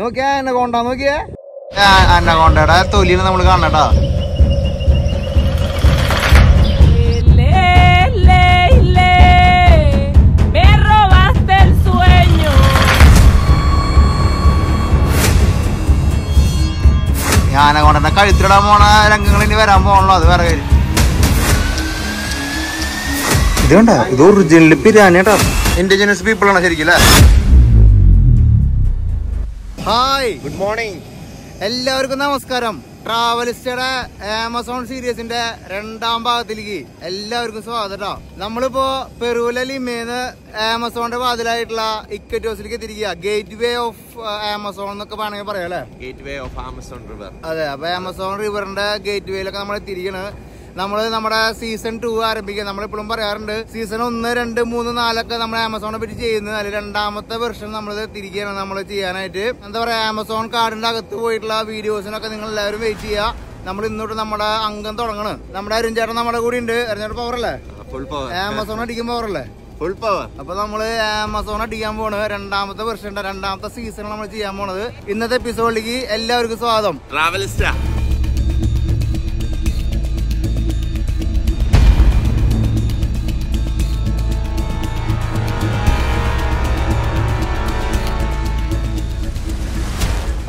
നോക്കിയാ എന്നെ കൊണ്ടാ നോക്കിയേ. അന്നകൊണ്ടയുടെ തൊലിന് നമ്മൾ കാണണട്ടാ. sueño. ഈ ആനകൊണ്ടന്റെ പോണ രംഗങ്ങൾ ഇനി വരാൻ പോകണല്ലോ അത് വേറെ കാര്യം. ഇത് കണ്ട? ഇത് ഒറിജിനൽ പിരാനേട്ടാ ഇൻഡിജിനസ് പീപ്പിൾ ആണ് ശരിക്കും അല്ലേ? ഹായ് ഗുഡ് മോർണിംഗ് എല്ലാവർക്കും നമസ്കാരം. ട്രാവലിസ്റ്റയുടെ ആമസോൺ സീരീസിന്റെ രണ്ടാം ഭാഗത്തിലേക്ക് എല്ലാവർക്കും സ്വാഗതം നമ്മളിപ്പോ പെറുവിലെ ലിമേന്ന് ആമസോണിന്റെ വാതിലായിട്ടുള്ള ഇക്കറ്റ് ഹൗസിലേക്ക് തിരിക്കുക. ഗേറ്റ് വേ ഓഫ് ആമസോൺ എന്നൊക്കെ വേണമെങ്കിൽ പറയാം അല്ലേ? Gateway of Amazon river അതെ അപ്പൊ ആമസോൺ റിവറിന്റെ ഗേറ്റ് വേയിലൊക്കെ നമ്മൾ എത്തിയിരിക്കണ് നമ്മൾ നമ്മുടെ സീസൺ ടു ആരംഭിക്കുക. നമ്മളിപ്പോഴും പറയാറുണ്ട് സീസൺ ഒന്ന് രണ്ട് മൂന്ന് നാലൊക്കെ നമ്മൾ ആമസോണെ പറ്റി ചെയ്യുന്നത്. അതിൽ രണ്ടാമത്തെ വെർഷൻ നമ്മൾ തിരികെയാണ് നമ്മൾ ചെയ്യാനായിട്ട്. എന്താ പറയുക ആമസോൺ കാർഡിന്റെ അകത്ത് പോയിട്ടുള്ള വീഡിയോസിനൊക്കെ നിങ്ങൾ എല്ലാവരും വെയിറ്റ് ചെയ്യുക. നമ്മൾ ഇന്നോട്ട് നമ്മുടെ അംഗം തുടങ്ങണം. നമ്മുടെ അരുൺ ചേട്ടൻ നമ്മുടെ കൂടി ഉണ്ട്. അരുൺ പവർ അല്ലേ? ഫുൾ പവർ ആമസോൺ അടിക്കും പവർ അല്ലേ? ഫുൾ പവർ അപ്പൊ നമ്മൾ ആമസോൺ അടിക്കാൻ പോണ്. രണ്ടാമത്തെ വെർഷൻ രണ്ടാമത്തെ സീസൺ നമ്മൾ ചെയ്യാൻ പോണത്. ഇന്നത്തെ എപ്പിസോഡിലേക്ക് എല്ലാവർക്കും സ്വാഗതം. ട്രാവലിസ്റ്റ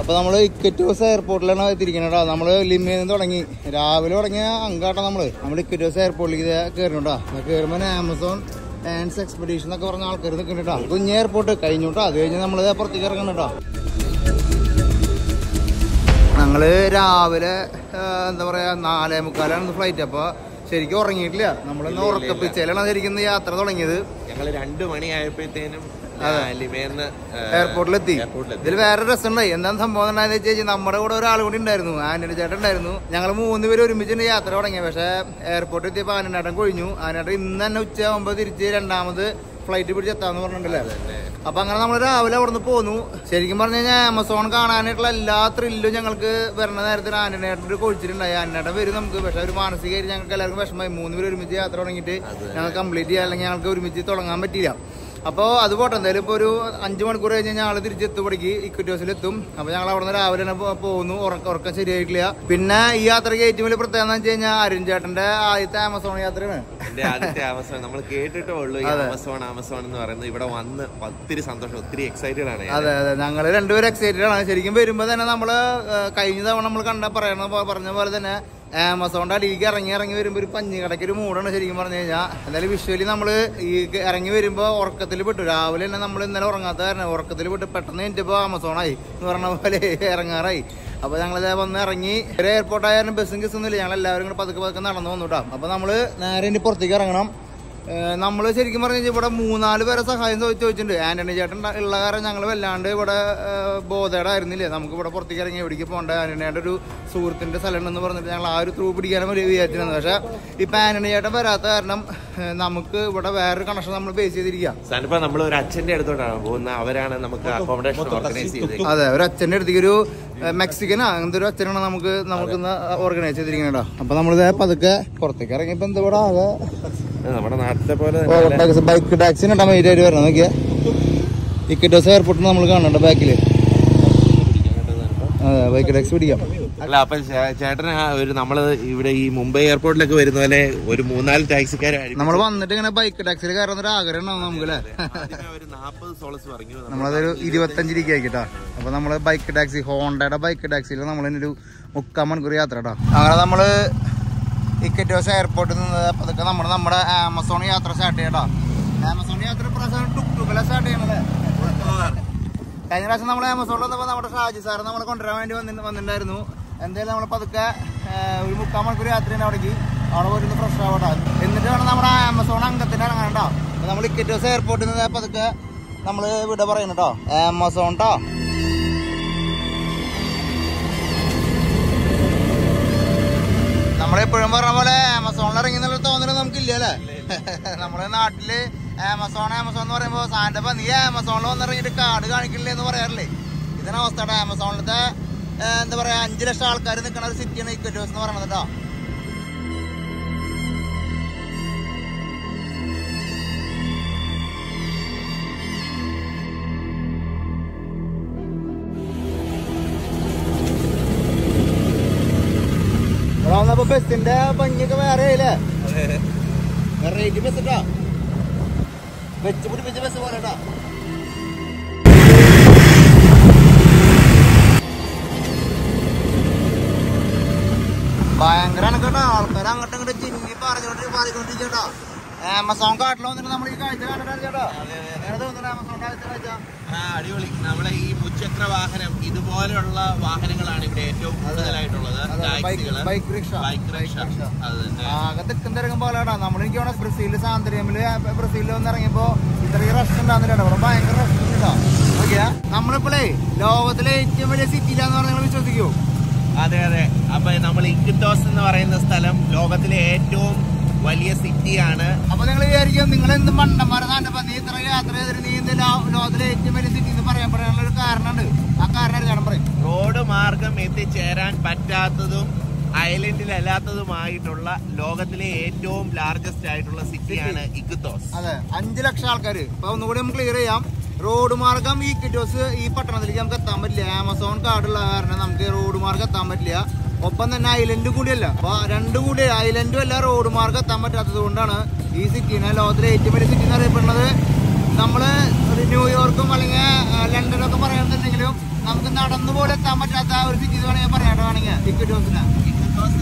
അപ്പൊ നമ്മൾ ഇക്കറ്റോസ് എയർപോർട്ടിലാണ് എത്തിയിരിക്കുന്നത് നമ്മൾ ലിമ്മിൽ നിന്ന് തുടങ്ങി. രാവിലെ തുടങ്ങിയ അങ്കാട്ടാ നമ്മൾ നമ്മൾ ഇക്കറ്റോസ് എയർപോർട്ടിലേക്ക് കയറുന്നുണ്ടാ കയറുമ്പോൾ ആമസോൺ ആൻഡ്സ് എക്സ്പെഡീഷൻ എന്നൊക്കെ പറഞ്ഞ ആൾക്കാർ നിൽക്കുന്നുണ്ടാ കുഞ്ഞ് എയർപോർട്ട് കഴിഞ്ഞോട്ടോ അത് കഴിഞ്ഞ് നമ്മൾ പുറത്തേക്ക് ഇറങ്ങണട്ടോ ഞങ്ങൾ രാവിലെ എന്താ പറയാ നാലേ മുക്കാലാണ് ഫ്ലൈറ്റ് അപ്പോൾ ശരിക്കും ഉറങ്ങിയിട്ടില്ല. നമ്മളൊന്ന് ഉറക്കപ്പിച്ചാലാണ് ശരിക്കും യാത്ര തുടങ്ങിയത്. ഞങ്ങൾ രണ്ടു മണി ആയപ്പോഴത്തേനും ലിമേന്ന് എയർപോർട്ടിലെത്തി ഇതിൽ വേറെ രസമുണ്ടായി. എന്താണ് സംഭവം എന്താണെന്ന് വെച്ച് കഴിഞ്ഞാൽ നമ്മുടെ കൂടെ ഒരാൾ കൂടി ഉണ്ടായിരുന്നു ആന്റണി ചേട്ടൻ ഉണ്ടായിരുന്നു. ഞങ്ങൾ മൂന്ന് പേര് ഒരുമിച്ചിട്ട് യാത്ര തുടങ്ങിയത് പക്ഷേ എയർപോർട്ടിൽ എത്തിയപ്പോൾ ആനേട്ടൻ കൊഴിഞ്ഞു. ആനേട്ടൻ ഇന്ന് തന്നെ ഉച്ച ഒമ്പത് തിരിച്ച് രണ്ടാമത് ഫ്ലൈറ്റ് പിടിച്ച് എത്താന്ന് പറഞ്ഞിട്ടുണ്ടല്ലേ? അപ്പൊ അങ്ങനെ നമ്മൾ രാവിലെ അവിടെ നിന്ന് പോന്നു. ശരിക്കും പറഞ്ഞു കഴിഞ്ഞാൽ ആമസോൺ കാണാനായിട്ടുള്ള എല്ലാ ത്രില്ലും ഞങ്ങൾക്ക് വരുന്ന നേരത്തിൽ ആനേട്ടൻ ഒരു കൊഴിച്ചിട്ടുണ്ടായി ആന്റണിയേട്ടൻ വരും നമുക്ക്. പക്ഷെ ഒരു മാനസികമായിട്ട് ഞങ്ങൾക്ക് എല്ലാവർക്കും വിഷമമായി. മൂന്ന് പേര് ഒരുമിച്ച് യാത്ര തുടങ്ങിയിട്ട് ഞങ്ങൾ കംപ്ലീറ്റ് ചെയ്യാൻ അല്ലെങ്കിൽ ഞങ്ങൾക്ക് ഒരുമിച്ച് തുടങ്ങാൻ പറ്റിയില്ല. അപ്പോൾ അത് പോട്ടെ എന്തായാലും ഇപ്പോൾ ഒരു അഞ്ച് മണിക്കൂർ കഴിഞ്ഞ് കഴിഞ്ഞാൽ ആൾ തിരിച്ച് ഇക്വിറ്റി ഹൗസിലെത്തും അപ്പോൾ ഞങ്ങൾ അവിടെ നിന്ന് രാവിലെ തന്നെ പോകുന്നു ഉറക്കം ഉറക്കം ശരിയായിട്ടില്ല. പിന്നെ ഈ യാത്രയ്ക്ക് ഏറ്റവും വലിയ പ്രത്യേകത എന്ന് വെച്ച് കഴിഞ്ഞാൽ അരുൺ ചേട്ടന്റെ ആദ്യത്തെ ആമസോൺ യാത്രയാണ്. ആദ്യത്തെ ആമസോൺ. നമ്മൾ കേട്ടിട്ടേ ഉള്ളൂ ആമസോൺ ആമസോൺ എന്ന് പറയുന്നത്. ഇവിടെ വന്ന് ഒത്തിരി സന്തോഷം ഒത്തിരി എക്സൈറ്റഡ് ആണ് അതെ അതെ. ഞങ്ങൾ രണ്ടുപേരും എക്സൈറ്റഡ് ആണ്. ശരിക്കും വരുമ്പോൾ തന്നെ നമ്മൾ കഴിഞ്ഞ തവണ നമ്മൾ കണ്ട പറയണ പറഞ്ഞ പോലെ തന്നെ ആമസോണിന്റെ അടിയിലേക്ക് ഇറങ്ങി ഇറങ്ങി വരുമ്പോൾ ഒരു പഞ്ഞിക്കടയ്ക്ക് ഒരു മൂടാണ് ശരിക്കും പറഞ്ഞു കഴിഞ്ഞാൽ എന്തായാലും വിഷ്വലി നമ്മൾ ഈ ഇറങ്ങി വരുമ്പോൾ ഉറക്കത്തിൽ പെട്ടു. രാവിലെ തന്നെ നമ്മൾ ഇന്നലെ ഉറങ്ങാത്ത കാരണം ഉറക്കത്തിൽ പെട്ട്. പെട്ടെന്ന് എനിച്ചപ്പോൾ ആമസോണായി. എന്ന് പറഞ്ഞ പോലെ ഇറങ്ങാറായി. ഞങ്ങൾ ഞങ്ങളിത് വന്ന് ഇറങ്ങി. ഒരു എയർപോർട്ടായാലും ബസ്സും കിസ്സൊന്നുമില്ല ഞങ്ങൾ എല്ലാവരും കൂടെ പതുക്കെ പതുക്കെ നടന്നു വന്നു കേട്ടോ അപ്പോൾ നമ്മൾ നേരെ പുറത്തേക്ക് ഇറങ്ങണം. ഏഹ് നമ്മൾ ശരിക്കും പറഞ്ഞു കഴിഞ്ഞാൽ ഇവിടെ മൂന്നാൽ പേരെ സഹായം ചോദിച്ചു ചോദിച്ചിട്ടുണ്ട്. ആന്റണി ചേട്ടൻ ഉള്ള കാരണം ഞങ്ങൾ വല്ലാണ്ട് ഇവിടെ ബോധേടായിരുന്നില്ലേ? നമുക്ക് ഇവിടെ പുറത്തേക്ക് ഇറങ്ങി എവിടേക്ക് പോകേണ്ട ആന്റണിയുടെ ഒരു സുഹൃത്തിന്റെ സ്ഥലം എന്ന് പറഞ്ഞിട്ട് ഞങ്ങൾ ആ ഒരു ത്രൂ പിടിക്കാനും വലിയ വിചാരിച്ചിരുന്നത് പക്ഷേ ഇപ്പൊ ആന്റണി ചേട്ടൻ വരാത്ത കാരണം നമുക്ക് ഇവിടെ വേറൊരു കണക്ഷൻ നമ്മൾ ബേസ് ചെയ്തിരിക്കുക നമ്മൾ ഒരു അച്ഛന്റെ അടുത്തോട്ടാണ് പോകുന്നത് അവരാണ് നമുക്ക് അക്കോമഡേഷൻ ഓർഗനൈസ് ചെയ്തത് അതെ ഒരു അച്ഛന്റെ അടുത്തേക്ക് ഒരു മെക്സിക്കനാ. അങ്ങനത്തെ ഒരു അച്ഛനാണ് നമുക്ക് നമുക്ക് ഇന്ന് ഓർഗനൈസ് ചെയ്തിരിക്കുന്നത് അപ്പൊ നമ്മളിത് പതുക്കെ പുറത്തേക്ക് ഇറങ്ങിയപ്പോ എന്താ ഇവിടെ ആകെ? നമ്മുടെ ബൈക്ക് ടാക്സി ആയിട്ട് വരണം. നോക്കിയാ. ടിക്കറ്റ് ഇക്കറ്റോസ് എയർപോർട്ടിൽ നമ്മൾ കാണണ്ട ബാക്കിൽ അതെ ബൈക്ക് ടാക്സി പിടിക്കാം. അല്ല അപ്പൊ ചേട്ടന് ഒരു നമ്മൾ ഇവിടെ ഈ മുംബൈ എയർപോർട്ടിലൊക്കെ വരുന്ന പോലെ ഒരു മൂന്നാൽ ടാക്സിക്കാരായിരിക്കും നമ്മൾ വന്നിട്ട് ഇങ്ങനെ ബൈക്ക് ടാക്സിയിൽ കയറുന്ന ഒരു ആഗ്രഹം ഉണ്ടാവും നമുക്ക് അല്ലേ? നമ്മളതൊരു ഇരുപത്തഞ്ച് രൂപ ആക്കിട്ടാ അപ്പൊ നമ്മൾ ബൈക്ക് ടാക്സി ഹോണ്ടയുടെ ബൈക്ക് ടാക്സിയിൽ നമ്മൾ ഒരു മുക്കാൽ മണിക്കൂർ യാത്ര കേട്ടോ അങ്ങനെ നമ്മൾ ഇക്കറ്റോസ് എയർപോർട്ടിൽ നിന്ന് പതുക്കെ നമ്മൾ നമ്മുടെ ആമസോൺ യാത്ര സ്റ്റാർട്ട് ചെയ്യട്ടോ. ആമസോൺ യാത്ര പ്രധാനം ടുക് ടുക്കല സ്റ്റാർട്ട് ചെയ്യണല്ലേ കഴിഞ്ഞ പ്രാവശ്യം നമ്മൾ ആമസോണിൽ വന്നപ്പോൾ നമ്മുടെ ഷാജി സാറ് നമ്മളെ കൊണ്ടുവരാൻ വേണ്ടി വന്നി വന്നിട്ടുണ്ടായിരുന്നു. എന്തായാലും നമ്മൾ പതുക്കെ ഒരു മുക്കാൽ മണിക്കൂർ യാത്രയാണ് അവിടേക്ക്. അവിടെ പോയിട്ട് ഫ്രഷ് ആവട്ടോ എന്നിട്ട് വേണം നമ്മുടെ ആമസോൺ അംഗത്തിന് ഇറങ്ങാനുണ്ടോ അപ്പോൾ നമ്മൾ ഇക്കറ്റോസ് എയർപോർട്ടിൽ നിന്ന് പതുക്കെ നമ്മൾ ഇവിടെ പറയുന്നുണ്ടോ കേട്ടോ ആമസോൺ ട്ടോ. നമ്മളെപ്പോഴും പറഞ്ഞ പോലെ ആമസോണിൽ ഇറങ്ങി എന്നുള്ള തോന്നൽ നമുക്കില്ല അല്ലേ നമ്മുടെ നാട്ടിൽ ആമസോൺ ആമസോൺ എന്ന് പറയുമ്പോ സാറിന്റെ നീ ആമസോണിൽ വന്നിറങ്ങിയിട്ട് കാർഡ് കാണിക്കില്ലേ എന്ന് പറയാറില്ലേ ഇതിന് ആമസോണിലത്തെ എന്താ പറയാ അഞ്ചു ലക്ഷം ആൾക്കാർ നിൽക്കുന്ന ഒരു സിറ്റിയാണ് ഇക്വറ്റോസ് എന്ന് പറയുന്നത് കേട്ടോ. വന്നപ്പോ ബസ്സിന്റെ ഭംഗിയൊക്കെ വേറെ ആയില്ലേ? റേറ്റ് ബസ് ഇട്ടാ? വെച്ച് പിടിപ്പിച്ച ബസ് പോലെ കേട്ടോ ഭയങ്കര കേട്ടോ ആൾക്കാർ അങ്ങോട്ടും ഇങ്ങോട്ട് ചിന്തി പറഞ്ഞോണ്ട് പറഞ്ഞോണ്ടിരിക്കട്ടോ ആമസോൺ കാട്ടിൽ വന്നിട്ട് നമ്മൾ ഈ കാഴ്ച കണ്ടിട്ടാണ് ചേട്ടാ തോന്നുന്നു ആമസോൺ കാഴ്ച അടിപൊളി. നമ്മളെ ഈ മുച്ചക്ര വാഹനം ഇതുപോലെയുള്ള വാഹനങ്ങളാണ് ഇവിടെ ഏറ്റവും കൂടുതലായിട്ടുള്ളത്. Bike rickshaw. Bike rickshaw. അത് തന്നെ. ആകെ തെക്കും തിരക്കും പോലെടാ. നമ്മൾ എനിക്ക് വേണം ബ്രസീലിൽ സാന്ദ്രമിൽ ബ്രസീലിൽ വന്ന് ഇറങ്ങിയപ്പോ ഇത്രയും റഷ് ഉണ്ടാകുന്നില്ല ഇവിടെ ഭയങ്കര റഷ് ഉണ്ടോ നമ്മളിപ്പോഴേ ലോകത്തിലെ ഏറ്റവും വലിയ സിറ്റിയിലാന്ന് പറഞ്ഞാൽ നിങ്ങൾ വിശ്വസിക്കൂ. അതെ അതെ. അപ്പൊ നമ്മൾ ഇക്കിത്തോസ് എന്ന് പറയുന്ന സ്ഥലം ലോകത്തിലെ ഏറ്റവും വലിയ സിറ്റിയാണ്. അപ്പൊ നിങ്ങൾ വിചാരിക്കും നിങ്ങൾ എന്ത് മണ്ടന്മാരെ നാട്ടപ്പോ നീ ഇത്ര യാത്ര ചെയ്തിട്ട് നീ എന്ത് ലോകത്തിലെ ഏറ്റവും വലിയ സിറ്റി എന്ന് പറയാൻ പറയാനുള്ള ഒരു കാരണമുണ്ട്. ആ കാരണം ഞാൻ പറയും. റോഡ് മാർഗം എത്തിച്ചേരാൻ പറ്റാത്തതും ഐലൻഡിലല്ലാത്തതുമായിട്ടുള്ള ലോകത്തിലെ ഏറ്റവും ലാർജസ്റ്റ് ആയിട്ടുള്ള സിറ്റിയാണ് ഇക്കിത്തോസ് അതെ അഞ്ചു ലക്ഷം ആൾക്കാർ അപ്പൊ ഒന്നുകൂടി നമുക്ക് ക്ലിയർ ചെയ്യാം. റോഡ് മാർഗം ഈ കിറ്റോസ് ഈ പട്ടണത്തിലേക്ക് നമുക്ക് എത്താൻ പറ്റില്ല. ആമസോൺ കാർഡുള്ള കാരണം നമുക്ക് റോഡ് മാർഗം എത്താൻ പറ്റില്ല. ഒപ്പം തന്നെ ഐലൻഡ് കൂടിയല്ല. അപ്പൊ രണ്ടു കൂടി ഐലൻഡും അല്ല റോഡ് മാർഗം എത്താൻ പറ്റാത്തത് കൊണ്ടാണ് ഈ സിറ്റിനെ ലോകത്തിലെ ഏറ്റവും വലിയ സിറ്റി എന്ന് അറിയപ്പെടുന്നത്. നമ്മൾ ന്യൂയോർക്കും അല്ലെങ്കിൽ ലണ്ടനും ഒക്കെ പറയുന്നുണ്ടെങ്കിലും നമുക്ക് നടന്നു പോലും എത്താൻ പറ്റാത്ത ഒരു സിറ്റി എന്ന് വേണമെങ്കിൽ പറയാട്ടോ വേണമെങ്കിൽ ടിക്കറ്റ് ഹൗസിന്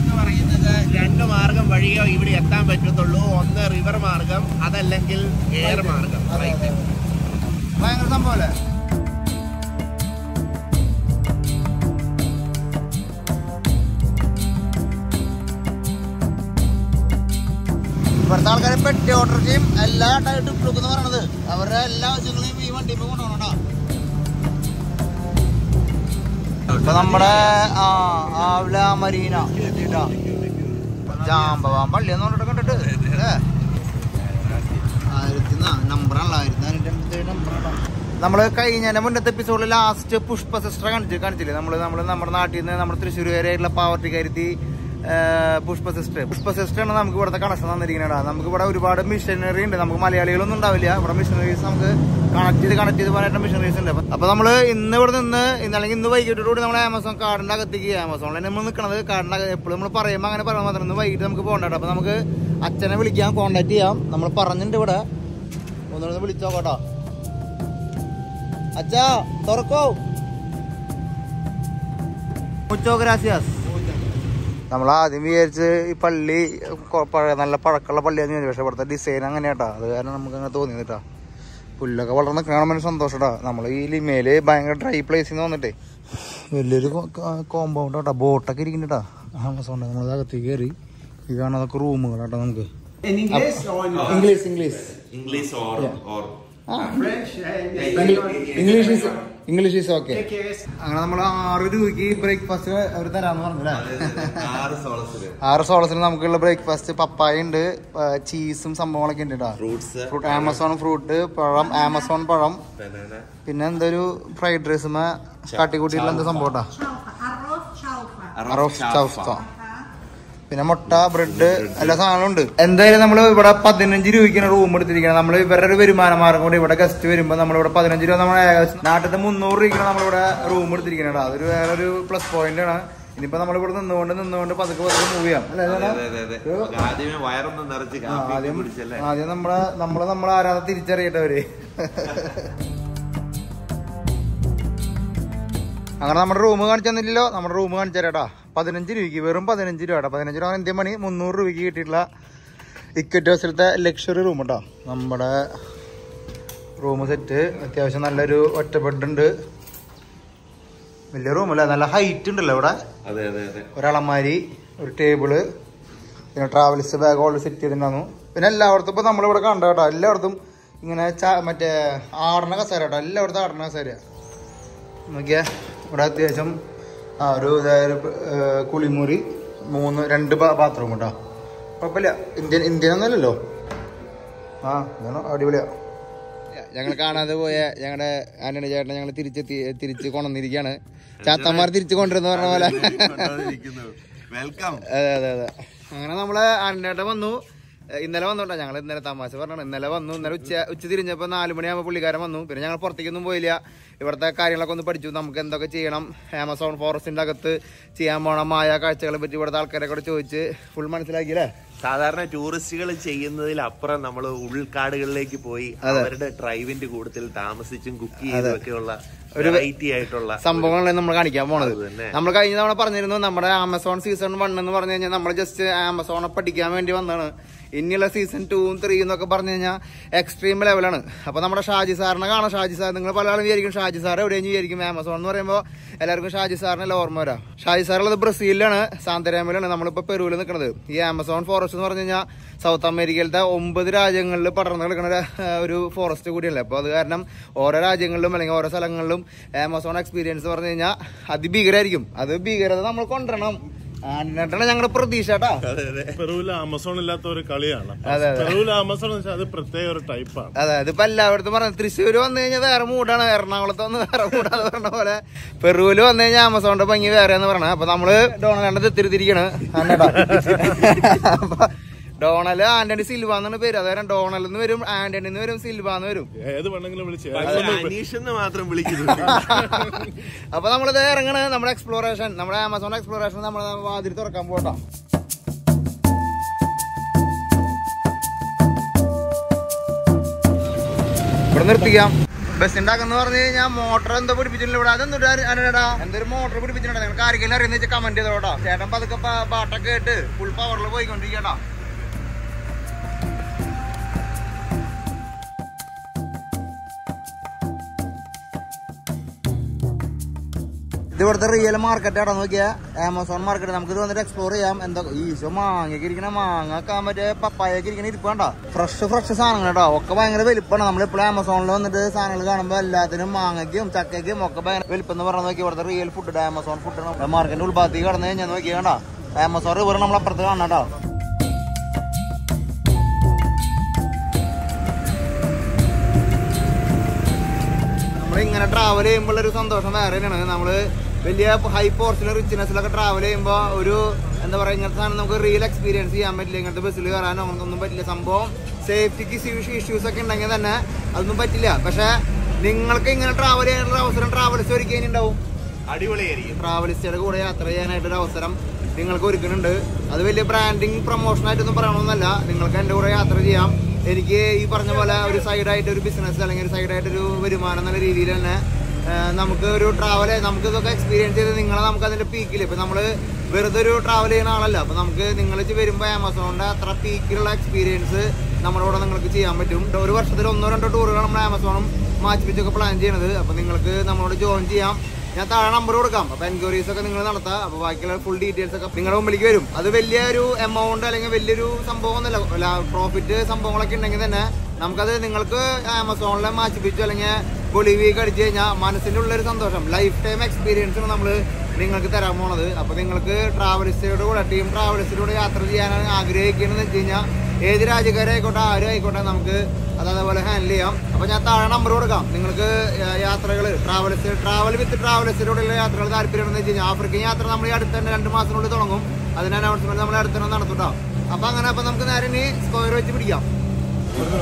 എന്ന് പറയുന്നത് രണ്ട് മാർഗം വഴിയോ ഇവിടെ എത്താൻ പറ്റത്തുള്ളൂ. ഒന്ന് റിവർ മാർഗം അതല്ലെങ്കിൽ എയർ മാർഗം. ഭയങ്കര സംഭവല്ലേ ഇവിടുത്തെ ആൾക്കാരെ പെട്ടി ഓർഡർ ചെയ്യും. എല്ലാ ടൈപ്പ് കൊടുക്കുന്ന പറയണത്. അവരുടെ എല്ലാ ആവശ്യങ്ങളെയും ഈ വണ്ടി കൊണ്ടുപോകണം ഇപ്പൊ നമ്മുടെ ആ ആവില മരീന ജാമ്പവാൻ പള്ളി എന്ന് പറഞ്ഞിട്ട് കണ്ടിട്ട്. ആയിരത്തി നമ്പറാണല്ലോ ആയിരത്തി നാനൂറ്റി കഴിഞ്ഞ മുന്നത്തെ എപ്പിസോഡിൽ ലാസ്റ്റ് പുഷ്പ സിസ്റ്റർ കാണിച്ചു കാണിച്ചില്ലേ? നമ്മൾ നമ്മൾ നമ്മുടെ നാട്ടിൽ നിന്ന് നമ്മുടെ തൃശ്ശൂർ വരെയുള്ള പാവർട്ടി പാവർട്ടിക്കാരുത്തി പുഷ്പ സിസ്റ്റർ പുഷ്പ സിസ്റ്റർ ആണ് നമുക്ക് ഇവിടുത്തെ കണക്ഷൻ തന്നിരിക്കുന്നത് നമുക്ക് ഇവിടെ ഒരുപാട് മിഷനറി ഉണ്ട്. നമുക്ക് മലയാളികളൊന്നും ഉണ്ടാവില്ല. ഇവിടെ മിഷനറീസ് നമുക്ക് കണക്ട് ചെയ്ത് കണക്ട് ചെയ്ത് പോകാനായിട്ട് മിഷനറീസ് ഉണ്ട്. അപ്പൊ- നമ്മൾ ഇന്ന് ഇവിടെ നിന്ന് ഇന്ന് അല്ലെങ്കിൽ ഇന്ന് വൈകിട്ടോടുകൂടി നമ്മൾ ആമസോൺ കാർഡിന്റെ അകത്തേക്ക് ആമസോണിൽ നമ്മൾ നിൽക്കുന്നത് അകത്ത് എപ്പോഴും നമ്മൾ പറയുമ്പോൾ അങ്ങനെ പറയാൻ മാത്രം. ഇന്ന് വൈകിട്ട് നമുക്ക് പോകണ്ട അപ്പൊ നമുക്ക് അച്ഛനെ വിളിക്കാൻ കോണ്ടാക്ട് ചെയ്യാം. നമ്മൾ പറഞ്ഞിട്ടുണ്ട് ഇവിടെ. ഒന്നുകൂടെ വിളിച്ചു നോക്കട്ടോ. അച്ഛാ തുറക്കോ? മുച്ചോ ഗ്രാസിയാസ് നമ്മൾ ആദ്യം വിചാരിച്ച് ഈ പള്ളി നല്ല പഴക്കമുള്ള പള്ളിയാന്ന് വിചാരിച്ചു. പക്ഷെ ഇവിടുത്തെ ഡിസൈൻ അങ്ങനെ കേട്ടോ അത് കാരണം നമുക്ക് അങ്ങനെ തോന്നി കേട്ടോ പുല്ലൊക്കെ വളർന്ന് കാണാൻ കേട്ടോ നമ്മൾ ഈ ലിമയിൽ ഭയങ്കര ഡ്രൈ പ്ലേസിൽ നിന്ന് വന്നിട്ടേ. വലിയൊരു കോമ്പൗണ്ട് കേട്ടോ ബോട്ടൊക്കെ ഇരിക്കുന്നുണ്ടാ. ആമസോണ്ട് നമ്മൾ അകത്തേക്ക് കയറി. ഈ കാണാതൊക്കെ റൂമുകളാട്ടോ നമുക്ക്. English English English or or English is English is okay care. അങ്ങനെ നമ്മൾ ആറ് രൂപയ്ക്ക് ബ്രേക്ക്ഫാസ്റ്റ് അവർ തരാന്ന് പറഞ്ഞല്ലേ ആറ് സോളസിന് നമുക്കുള്ള ബ്രേക്ക്ഫാസ്റ്റ് പപ്പായ ഉണ്ട് ചീസും സംഭവങ്ങളൊക്കെ ഉണ്ട് കേട്ടോ ഫ്രൂട്ട് ആമസോൺ ഫ്രൂട്ട് പഴം ആമസോൺ പഴം. പിന്നെ എന്തൊരു ഫ്രൈഡ് റൈസുമ കാട്ടിക്കൂട്ടിയിട്ടുള്ള എന്താ സംഭവം കേട്ടോ പിന്നെ മുട്ട ബ്രെഡ് എല്ലാ സാധനവും ഉണ്ട്. എന്തായാലും നമ്മൾ ഇവിടെ പതിനഞ്ച് രൂപയ്ക്കാണ് റൂം എടുത്തിരിക്കുന്നത്. നമ്മൾ ഇവരുടെ ഒരു വരുമാന മാർഗം കൂടി ഇവിടെ ഗസ്റ്റ് വരുമ്പോൾ നമ്മളിവിടെ പതിനഞ്ച് രൂപ നമ്മുടെ നാട്ടിലത്തെ മുന്നൂറ് രൂപയ്ക്കാണ് നമ്മളിവിടെ റൂം എടുത്തിരിക്കുന്നത് അതൊരു വേറെ ഒരു പ്ലസ് പോയിന്റ് ആണ്. ഇനിയിപ്പോ നമ്മളിവിടെ നിന്നുകൊണ്ട് നിന്നുകൊണ്ട് പതുക്കെ പതുക്കെ മൂവ് ചെയ്യാം. ആദ്യം ആദ്യം നമ്മളെ നമ്മളെ നമ്മളെ ആരാധന തിരിച്ചറിയട്ടെ അവർ. അങ്ങനെ നമ്മുടെ റൂം കാണിച്ചു തന്നില്ലല്ലോ. നമ്മുടെ റൂം കാണിച്ചു തരാട്ടാ പതിനഞ്ച് രൂപയ്ക്ക് വെറും പതിനഞ്ച് രൂപ പതിനഞ്ച് രൂപ എന്തേ മണി മുന്നൂറ് രൂപയ്ക്ക് കിട്ടിയിട്ടുള്ള ഇക്വറ്റ് ഹൗസിലത്തെ ലക്ഷറി റൂം കേട്ടോ നമ്മുടെ റൂം സെറ്റ് അത്യാവശ്യം നല്ലൊരു ഒറ്റ ബെഡ് ഉണ്ട്. വലിയ റൂമല്ല നല്ല ഹൈറ്റ് ഉണ്ടല്ലോ ഇവിടെ. ഒരളമാരി ഒരു ടേബിൾ പിന്നെ ട്രാവൽസ് ബാഗ് ഓൾറെഡി സെറ്റ് ചെയ്തിട്ടുണ്ടായിരുന്നു. പിന്നെ എല്ലായിടത്തും ഇപ്പൊ നമ്മളിവിടെ കണ്ട കേട്ടോ എല്ലായിടത്തും ഇങ്ങനെ മറ്റേ ആടണ കസേര കേട്ടോ എല്ലായിടത്തും ആടണ കസേരയാണ് നോക്കിയാ ഇവിടെ അത്യാവശ്യം ആ ഒരു കുളിമുറി മൂന്ന് രണ്ട് ബാത്റൂം കേട്ടോ കുഴപ്പമില്ല ഇന്ത്യൻ ഇന്ത്യൻ ഒന്നുമല്ലല്ലോ ആ ഇതാണ് അടിപൊളിയാ. ഞങ്ങൾ കാണാതെ പോയ ഞങ്ങളുടെ ആന്റണി ചേട്ടനെ ഞങ്ങൾ തിരിച്ചെത്തി തിരിച്ച് കൊണ്ടുവന്നിരിക്കുകയാണ് ചാത്തന്മാർ തിരിച്ചു കൊണ്ടുവരുന്ന പറഞ്ഞ പോലെ. വെൽക്കം അതെ അതെ അതെ. അങ്ങനെ നമ്മൾ ആന്റണിയേട്ടൻ വന്നു. ഏഹ് ഇന്നലെ വന്നോട്ടെ. ഞങ്ങൾ ഇന്നലെ തമാശ പറഞ്ഞു ഇന്നലെ വന്നു. ഇന്നലെ ഉച്ച ഉച്ച തിരിഞ്ഞപ്പോൾ നാല് മണിയാകുമ്പോൾ പുള്ളിക്കാരൻ വന്നു. പിന്നെ ഞങ്ങൾ പുറത്തേക്കൊന്നും പോയില്ല. ഇവിടുത്തെ കാര്യങ്ങളൊക്കെ ഒന്ന് പഠിച്ചു. നമുക്ക് എന്തൊക്കെ ചെയ്യണം? ആമസോൺ ഫോറസ്റ്റിന്റെ അകത്ത് ചെയ്യാൻ പോണ മായ കാഴ്ചകളെ പറ്റി ഇവിടുത്തെ ആൾക്കാരെ കൂടെ ചോദിച്ച് ഫുൾ മനസ്സിലാക്കിയില്ലേ സാധാരണ ടൂറിസ്റ്റുകൾ ചെയ്യുന്നതിലപ്പുറം നമ്മൾ ഉൾക്കാടുകളിലേക്ക് പോയി അവരുടെ ഡ്രൈവിന്റെ കൂട്ടത്തിൽ താമസിച്ചും കുക്ക് ചെയ്തും ഒക്കെയുള്ള ഒരു വെറൈറ്റി ആയിട്ടുള്ള സംഭവങ്ങളാണ് നമ്മൾ കാണിക്കാൻ പോണത്? തന്നെ. നമ്മൾ കഴിഞ്ഞ തവണ പറഞ്ഞിരുന്നു നമ്മുടെ ആമസോൺ സീസൺ വൺ എന്ന് പറഞ്ഞു കഴിഞ്ഞാൽ നമ്മൾ ജസ്റ്റ് ആമസോണെ പഠിക്കാൻ വേണ്ടി വന്നതാണ്. ഇനിയുള്ള സീസൺ ടൂവും ത്രീ എന്നൊക്കെ പറഞ്ഞു കഴിഞ്ഞാൽ എക്സ്ട്രീം ലെവലാണ് അപ്പൊ നമ്മുടെ ഷാജി സാറിനെ കാണാം. ഷാജി സാർ നിങ്ങൾ പല ആളും വിചാരിക്കും ഷാജി സാർ എവിടെയും വിചാരിക്കും. ആമസോൺ എന്ന് പറയുമ്പോൾ എല്ലാവർക്കും ഷാജി സാറിനല്ല ഓർമ്മ വരാം. ഷാജി സാറുള്ളത് ബ്രസീലിലാണ് സാന്തരാമയിലാണ് നമ്മളിപ്പോൾ പെറുവിൽ നിൽക്കുന്നത് ഈ ആമസോൺ ഫോറസ്റ്റ് എന്ന് പറഞ്ഞു കഴിഞ്ഞാൽ സൗത്ത് അമേരിക്കയിലത്തെ ഒമ്പത് രാജ്യങ്ങളിൽ പടർന്നു കിടക്കുന്ന ഒരു ഫോറസ്റ്റ് കൂടിയല്ലേ. അപ്പോൾ അത് കാരണം ഓരോ രാജ്യങ്ങളിലും അല്ലെങ്കിൽ ഓരോ സ്ഥലങ്ങളിലും ആമസോൺ എക്സ്പീരിയൻസ് പറഞ്ഞു കഴിഞ്ഞാൽ അതിഭീകരമായിരിക്കും അത് ഭീകരത നമ്മൾ കൊണ്ടുവരണം എന്നിട്ടാണ് ഞങ്ങളുടെ പ്രതീക്ഷ കേട്ടാ പെറുവിൽ ആമസോൺ ഇല്ലാത്ത ഒരു കളിയാണ്. അതെ. ആമസോൺ അത് പ്രത്യേക ഒരു ടൈപ്പാണ്. അതെ ഇതിപ്പോ എല്ലായിടത്തും പറഞ്ഞു തൃശ്ശൂര് വന്നു കഴിഞ്ഞാൽ വേറെ മൂടാണ്. എറണാകുളത്ത് വന്ന് വേറെ മൂടാന്ന് പറഞ്ഞ പോലെ പെറുവിൽ വന്നു കഴിഞ്ഞാൽ ആമസോണിന്റെ ഭംഗി വേറെ എന്ന് പറഞ്ഞ അപ്പൊ നമ്മൾ ഡോണലാണ്ട് തിരുത്തിരിക്കണ് അപ്പൊ ഡോണൽ ആന്റണി സിൽവ എന്നാണ് പേര്. അതായത് ഡോണൽ എന്ന് വരും ആന്റണി എന്ന് വരും സിൽവ എന്ന് വരും. ഏത് വേണമെങ്കിലും വിളിച്ച്. പക്ഷേ മാത്രം വിളിക്കുന്നു അപ്പൊ നമ്മളിത് ഇറങ്ങണ നമ്മുടെ എക്സ്പ്ലോറേഷൻ നമ്മുടെ ആമസോൺ എക്സ്പ്ലോറേഷൻ നമ്മൾ വാതിൽ തുറക്കാൻ പോട്ടോ ഇവിടെ നിർത്തിക്കാം. ബസ്സിന്റെ അകന്ന് പറഞ്ഞു കഴിഞ്ഞാൽ മോട്ടർ എന്താ പിടിപ്പിച്ചിട്ടില്ല ഇവിടെ. അതെന്താ അനടാ എന്തൊരു മോട്ടർ പിടിപ്പിച്ചിട്ടുണ്ടോ? നിങ്ങൾക്ക് ആരെങ്കിലും അറിയുന്ന വെച്ചാൽ കമന്റ് ചെയ്തോട്ടോ. ചേട്ടൻ പതുക്കെ പാട്ടൊക്കെ കേട്ട് ഫുൾ പവറിൽ പോയിക്കൊണ്ടിരിക്കട്ടോ ഇത് ഇവിടുത്തെ റിയൽ മാർക്കറ്റ് ആണോ നോക്കിയാ. ആമസോൺ മാർക്കറ്റ് നമുക്ക് ഇത് വന്നിട്ട് എക്സ്പ്ലോർ ചെയ്യാം. എന്താ ഈശോ മാങ്ങയൊക്കെ ഇരിക്കണ മാങ്ങാക്കാൻ മറ്റേ പപ്പായൊക്കെ ഇരിക്കണ ഇരിപ്പണ്ട ഫ്രഷ് ഫ്രഷ് സാധനങ്ങൾ കേട്ടോ. ഒക്കെ ഭയങ്കര വലിപ്പമാണ്. നമ്മളിപ്പോഴും ആമസോണിൽ വന്നിട്ട് സാധനങ്ങൾ കാണുമ്പോൾ എല്ലാത്തിനും മാങ്ങയ്ക്കും ചക്കയ്ക്കും ഒക്കെ ഭയങ്കര വലിപ്പം എന്ന് പറഞ്ഞാൽ നോക്കി ഇവിടുത്തെ റിയൽ ഫുഡ് ആമസോൺ ഫുഡ് മാർക്കറ്റിന്റെ ഉൾഭാഗത്തേക്ക് കടന്നു കഴിഞ്ഞാൽ നോക്കിയ കണ്ടോ? ആമസോൺ ഇവർ നമ്മളപ്പുറത്ത് കാണണം കേട്ടോ. നമ്മൾ ഇങ്ങനെ ട്രാവൽ ചെയ്യുമ്പോഴുള്ളൊരു സന്തോഷം വേറെ തന്നെയാണ് നമ്മൾ വലിയ ഹൈ പോർച്ചിലും റിച്ച്നെസ്സിലൊക്കെ ട്രാവൽ ചെയ്യുമ്പോൾ ഒരു എന്താ പറയുക ഇങ്ങനത്തെ സാധനം നമുക്ക് റിയൽ എക്സ്പീരിയൻസ് ചെയ്യാൻ പറ്റില്ല. ഇങ്ങനത്തെ ബസ്സിൽ കയറാനോ അങ്ങനത്തൊന്നും പറ്റില്ല. സംഭവം സേഫ്റ്റിക്ക് ഇഷ്യൂസ് ഒക്കെ ഉണ്ടെങ്കിൽ തന്നെ അതൊന്നും പറ്റില്ല. പക്ഷേ നിങ്ങൾക്ക് ഇങ്ങനെ ട്രാവൽ ചെയ്യാനുള്ള അവസരം ട്രാവൽസ് ഒരുക്കി ഉണ്ടാവും. അടിപൊളിയായിരിക്കും ട്രാവലിസ്റ്റുകളുടെ കൂടെ യാത്ര ചെയ്യാനായിട്ടൊരു അവസരം നിങ്ങൾക്ക് ഒരുക്കുന്നുണ്ട്. അത് വലിയ ബ്രാൻഡിങ് പ്രൊമോഷനായിട്ടൊന്നും പറയണമെന്നല്ല. നിങ്ങൾക്ക് എന്റെ കൂടെ യാത്ര ചെയ്യാം. എനിക്ക് ഈ പറഞ്ഞ പോലെ ഒരു സൈഡായിട്ട് ഒരു ബിസിനസ് അല്ലെങ്കിൽ ഒരു സൈഡായിട്ടൊരു വരുമാനം എന്നുള്ള രീതിയിൽ തന്നെ നമുക്ക് ഒരു ട്രാവൽ നമുക്ക് ഇതൊക്കെ എക്സ്പീരിയൻസ് ചെയ്ത് നിങ്ങളെ നമുക്ക് അതിന്റെ പീക്കിൽ ഇപ്പൊ നമ്മൾ വെറുതെ ഒരു ട്രാവൽ ചെയ്യുന്ന ആളല്ല. അപ്പൊ നമുക്ക് നിങ്ങൾ വരുമ്പോൾ ആമസോണിന്റെ അത്ര പീക്കിലുള്ള എക്സ്പീരിയൻസ് നമ്മുടെ കൂടെ നിങ്ങൾക്ക് ചെയ്യാൻ പറ്റും. ഒരു വർഷത്തിൽ ഒന്നോ രണ്ടോ ടൂറുകൾ നമ്മൾ ആമസോണും മാറ്റിപ്പിച്ചൊക്കെ പ്ലാൻ ചെയ്യണത്. അപ്പൊ നിങ്ങൾക്ക് നമ്മളോട് ജോയിൻ ചെയ്യാം. ഞാൻ താഴെ നമ്പർ കൊടുക്കാം. അപ്പൊ എൻക്വയറീസ് ഒക്കെ നിങ്ങൾ നടത്താം. അപ്പോൾ ബാക്കിയുള്ള ഫുൾ ഡീറ്റെയിൽസ് ഒക്കെ നിങ്ങളുടെ മുമ്പിലേക്ക് വരും. അത് വലിയൊരു എമൗണ്ട് അല്ലെങ്കിൽ വലിയൊരു സംഭവം ഒന്നുമല്ല. പ്രോഫിറ്റ് സംഭവങ്ങളൊക്കെ ഉണ്ടെങ്കിൽ തന്നെ നമുക്കത് നിങ്ങൾക്ക് ആമസോണിലെ മാറ്റിപ്പിച്ചു അല്ലെങ്കിൽ ബൊളിവിയൊക്കെ അടിച്ചു കഴിഞ്ഞാൽ മനസ്സിന്റെ ഉള്ളൊരു സന്തോഷം. ലൈഫ് ടൈം എക്സ്പീരിയൻസാണ് നമ്മൾ നിങ്ങൾക്ക് തരാൻ പോണത്. അപ്പോൾ നിങ്ങൾക്ക് ട്രാവലിസ്റ്റുകളുടെ കൂടെ ടീം ട്രാവലിസ്റ്റിലൂടെ യാത്ര ചെയ്യാനാണ് ആഗ്രഹിക്കുന്നത് വെച്ച് കഴിഞ്ഞാൽ ഏത് രാജ്യക്കാരായിക്കോട്ടെ ആരും ആയിക്കോട്ടെ നമുക്ക് അത് അതേപോലെ ഹാൻഡിൽ ചെയ്യാം. അപ്പോൾ ഞാൻ താഴെ നമ്പർ കൊടുക്കാം. നിങ്ങൾക്ക് യാത്രകൾ ട്രാവൽസ് ട്രാവൽ വിത്ത് ട്രാവൽസിലൂടെയുള്ള യാത്രകൾ താല്പര്യമാണെന്ന് വെച്ച് കഴിഞ്ഞാൽ ആഫ്രിക്കൻ യാത്ര നമ്മൾ ഈ അടുത്ത് തന്നെ രണ്ട് മാസത്തിനുള്ളിൽ തുടങ്ങും. അതിന് അനൗൺസ്മെന്റ് നമ്മൾ അടുത്ത് തന്നെ നടത്തും കേട്ടോ അപ്പോൾ അങ്ങനെ അപ്പോൾ നമുക്ക് നേരെ സ്ക്വയർ വെച്ച് പിടിക്കാം.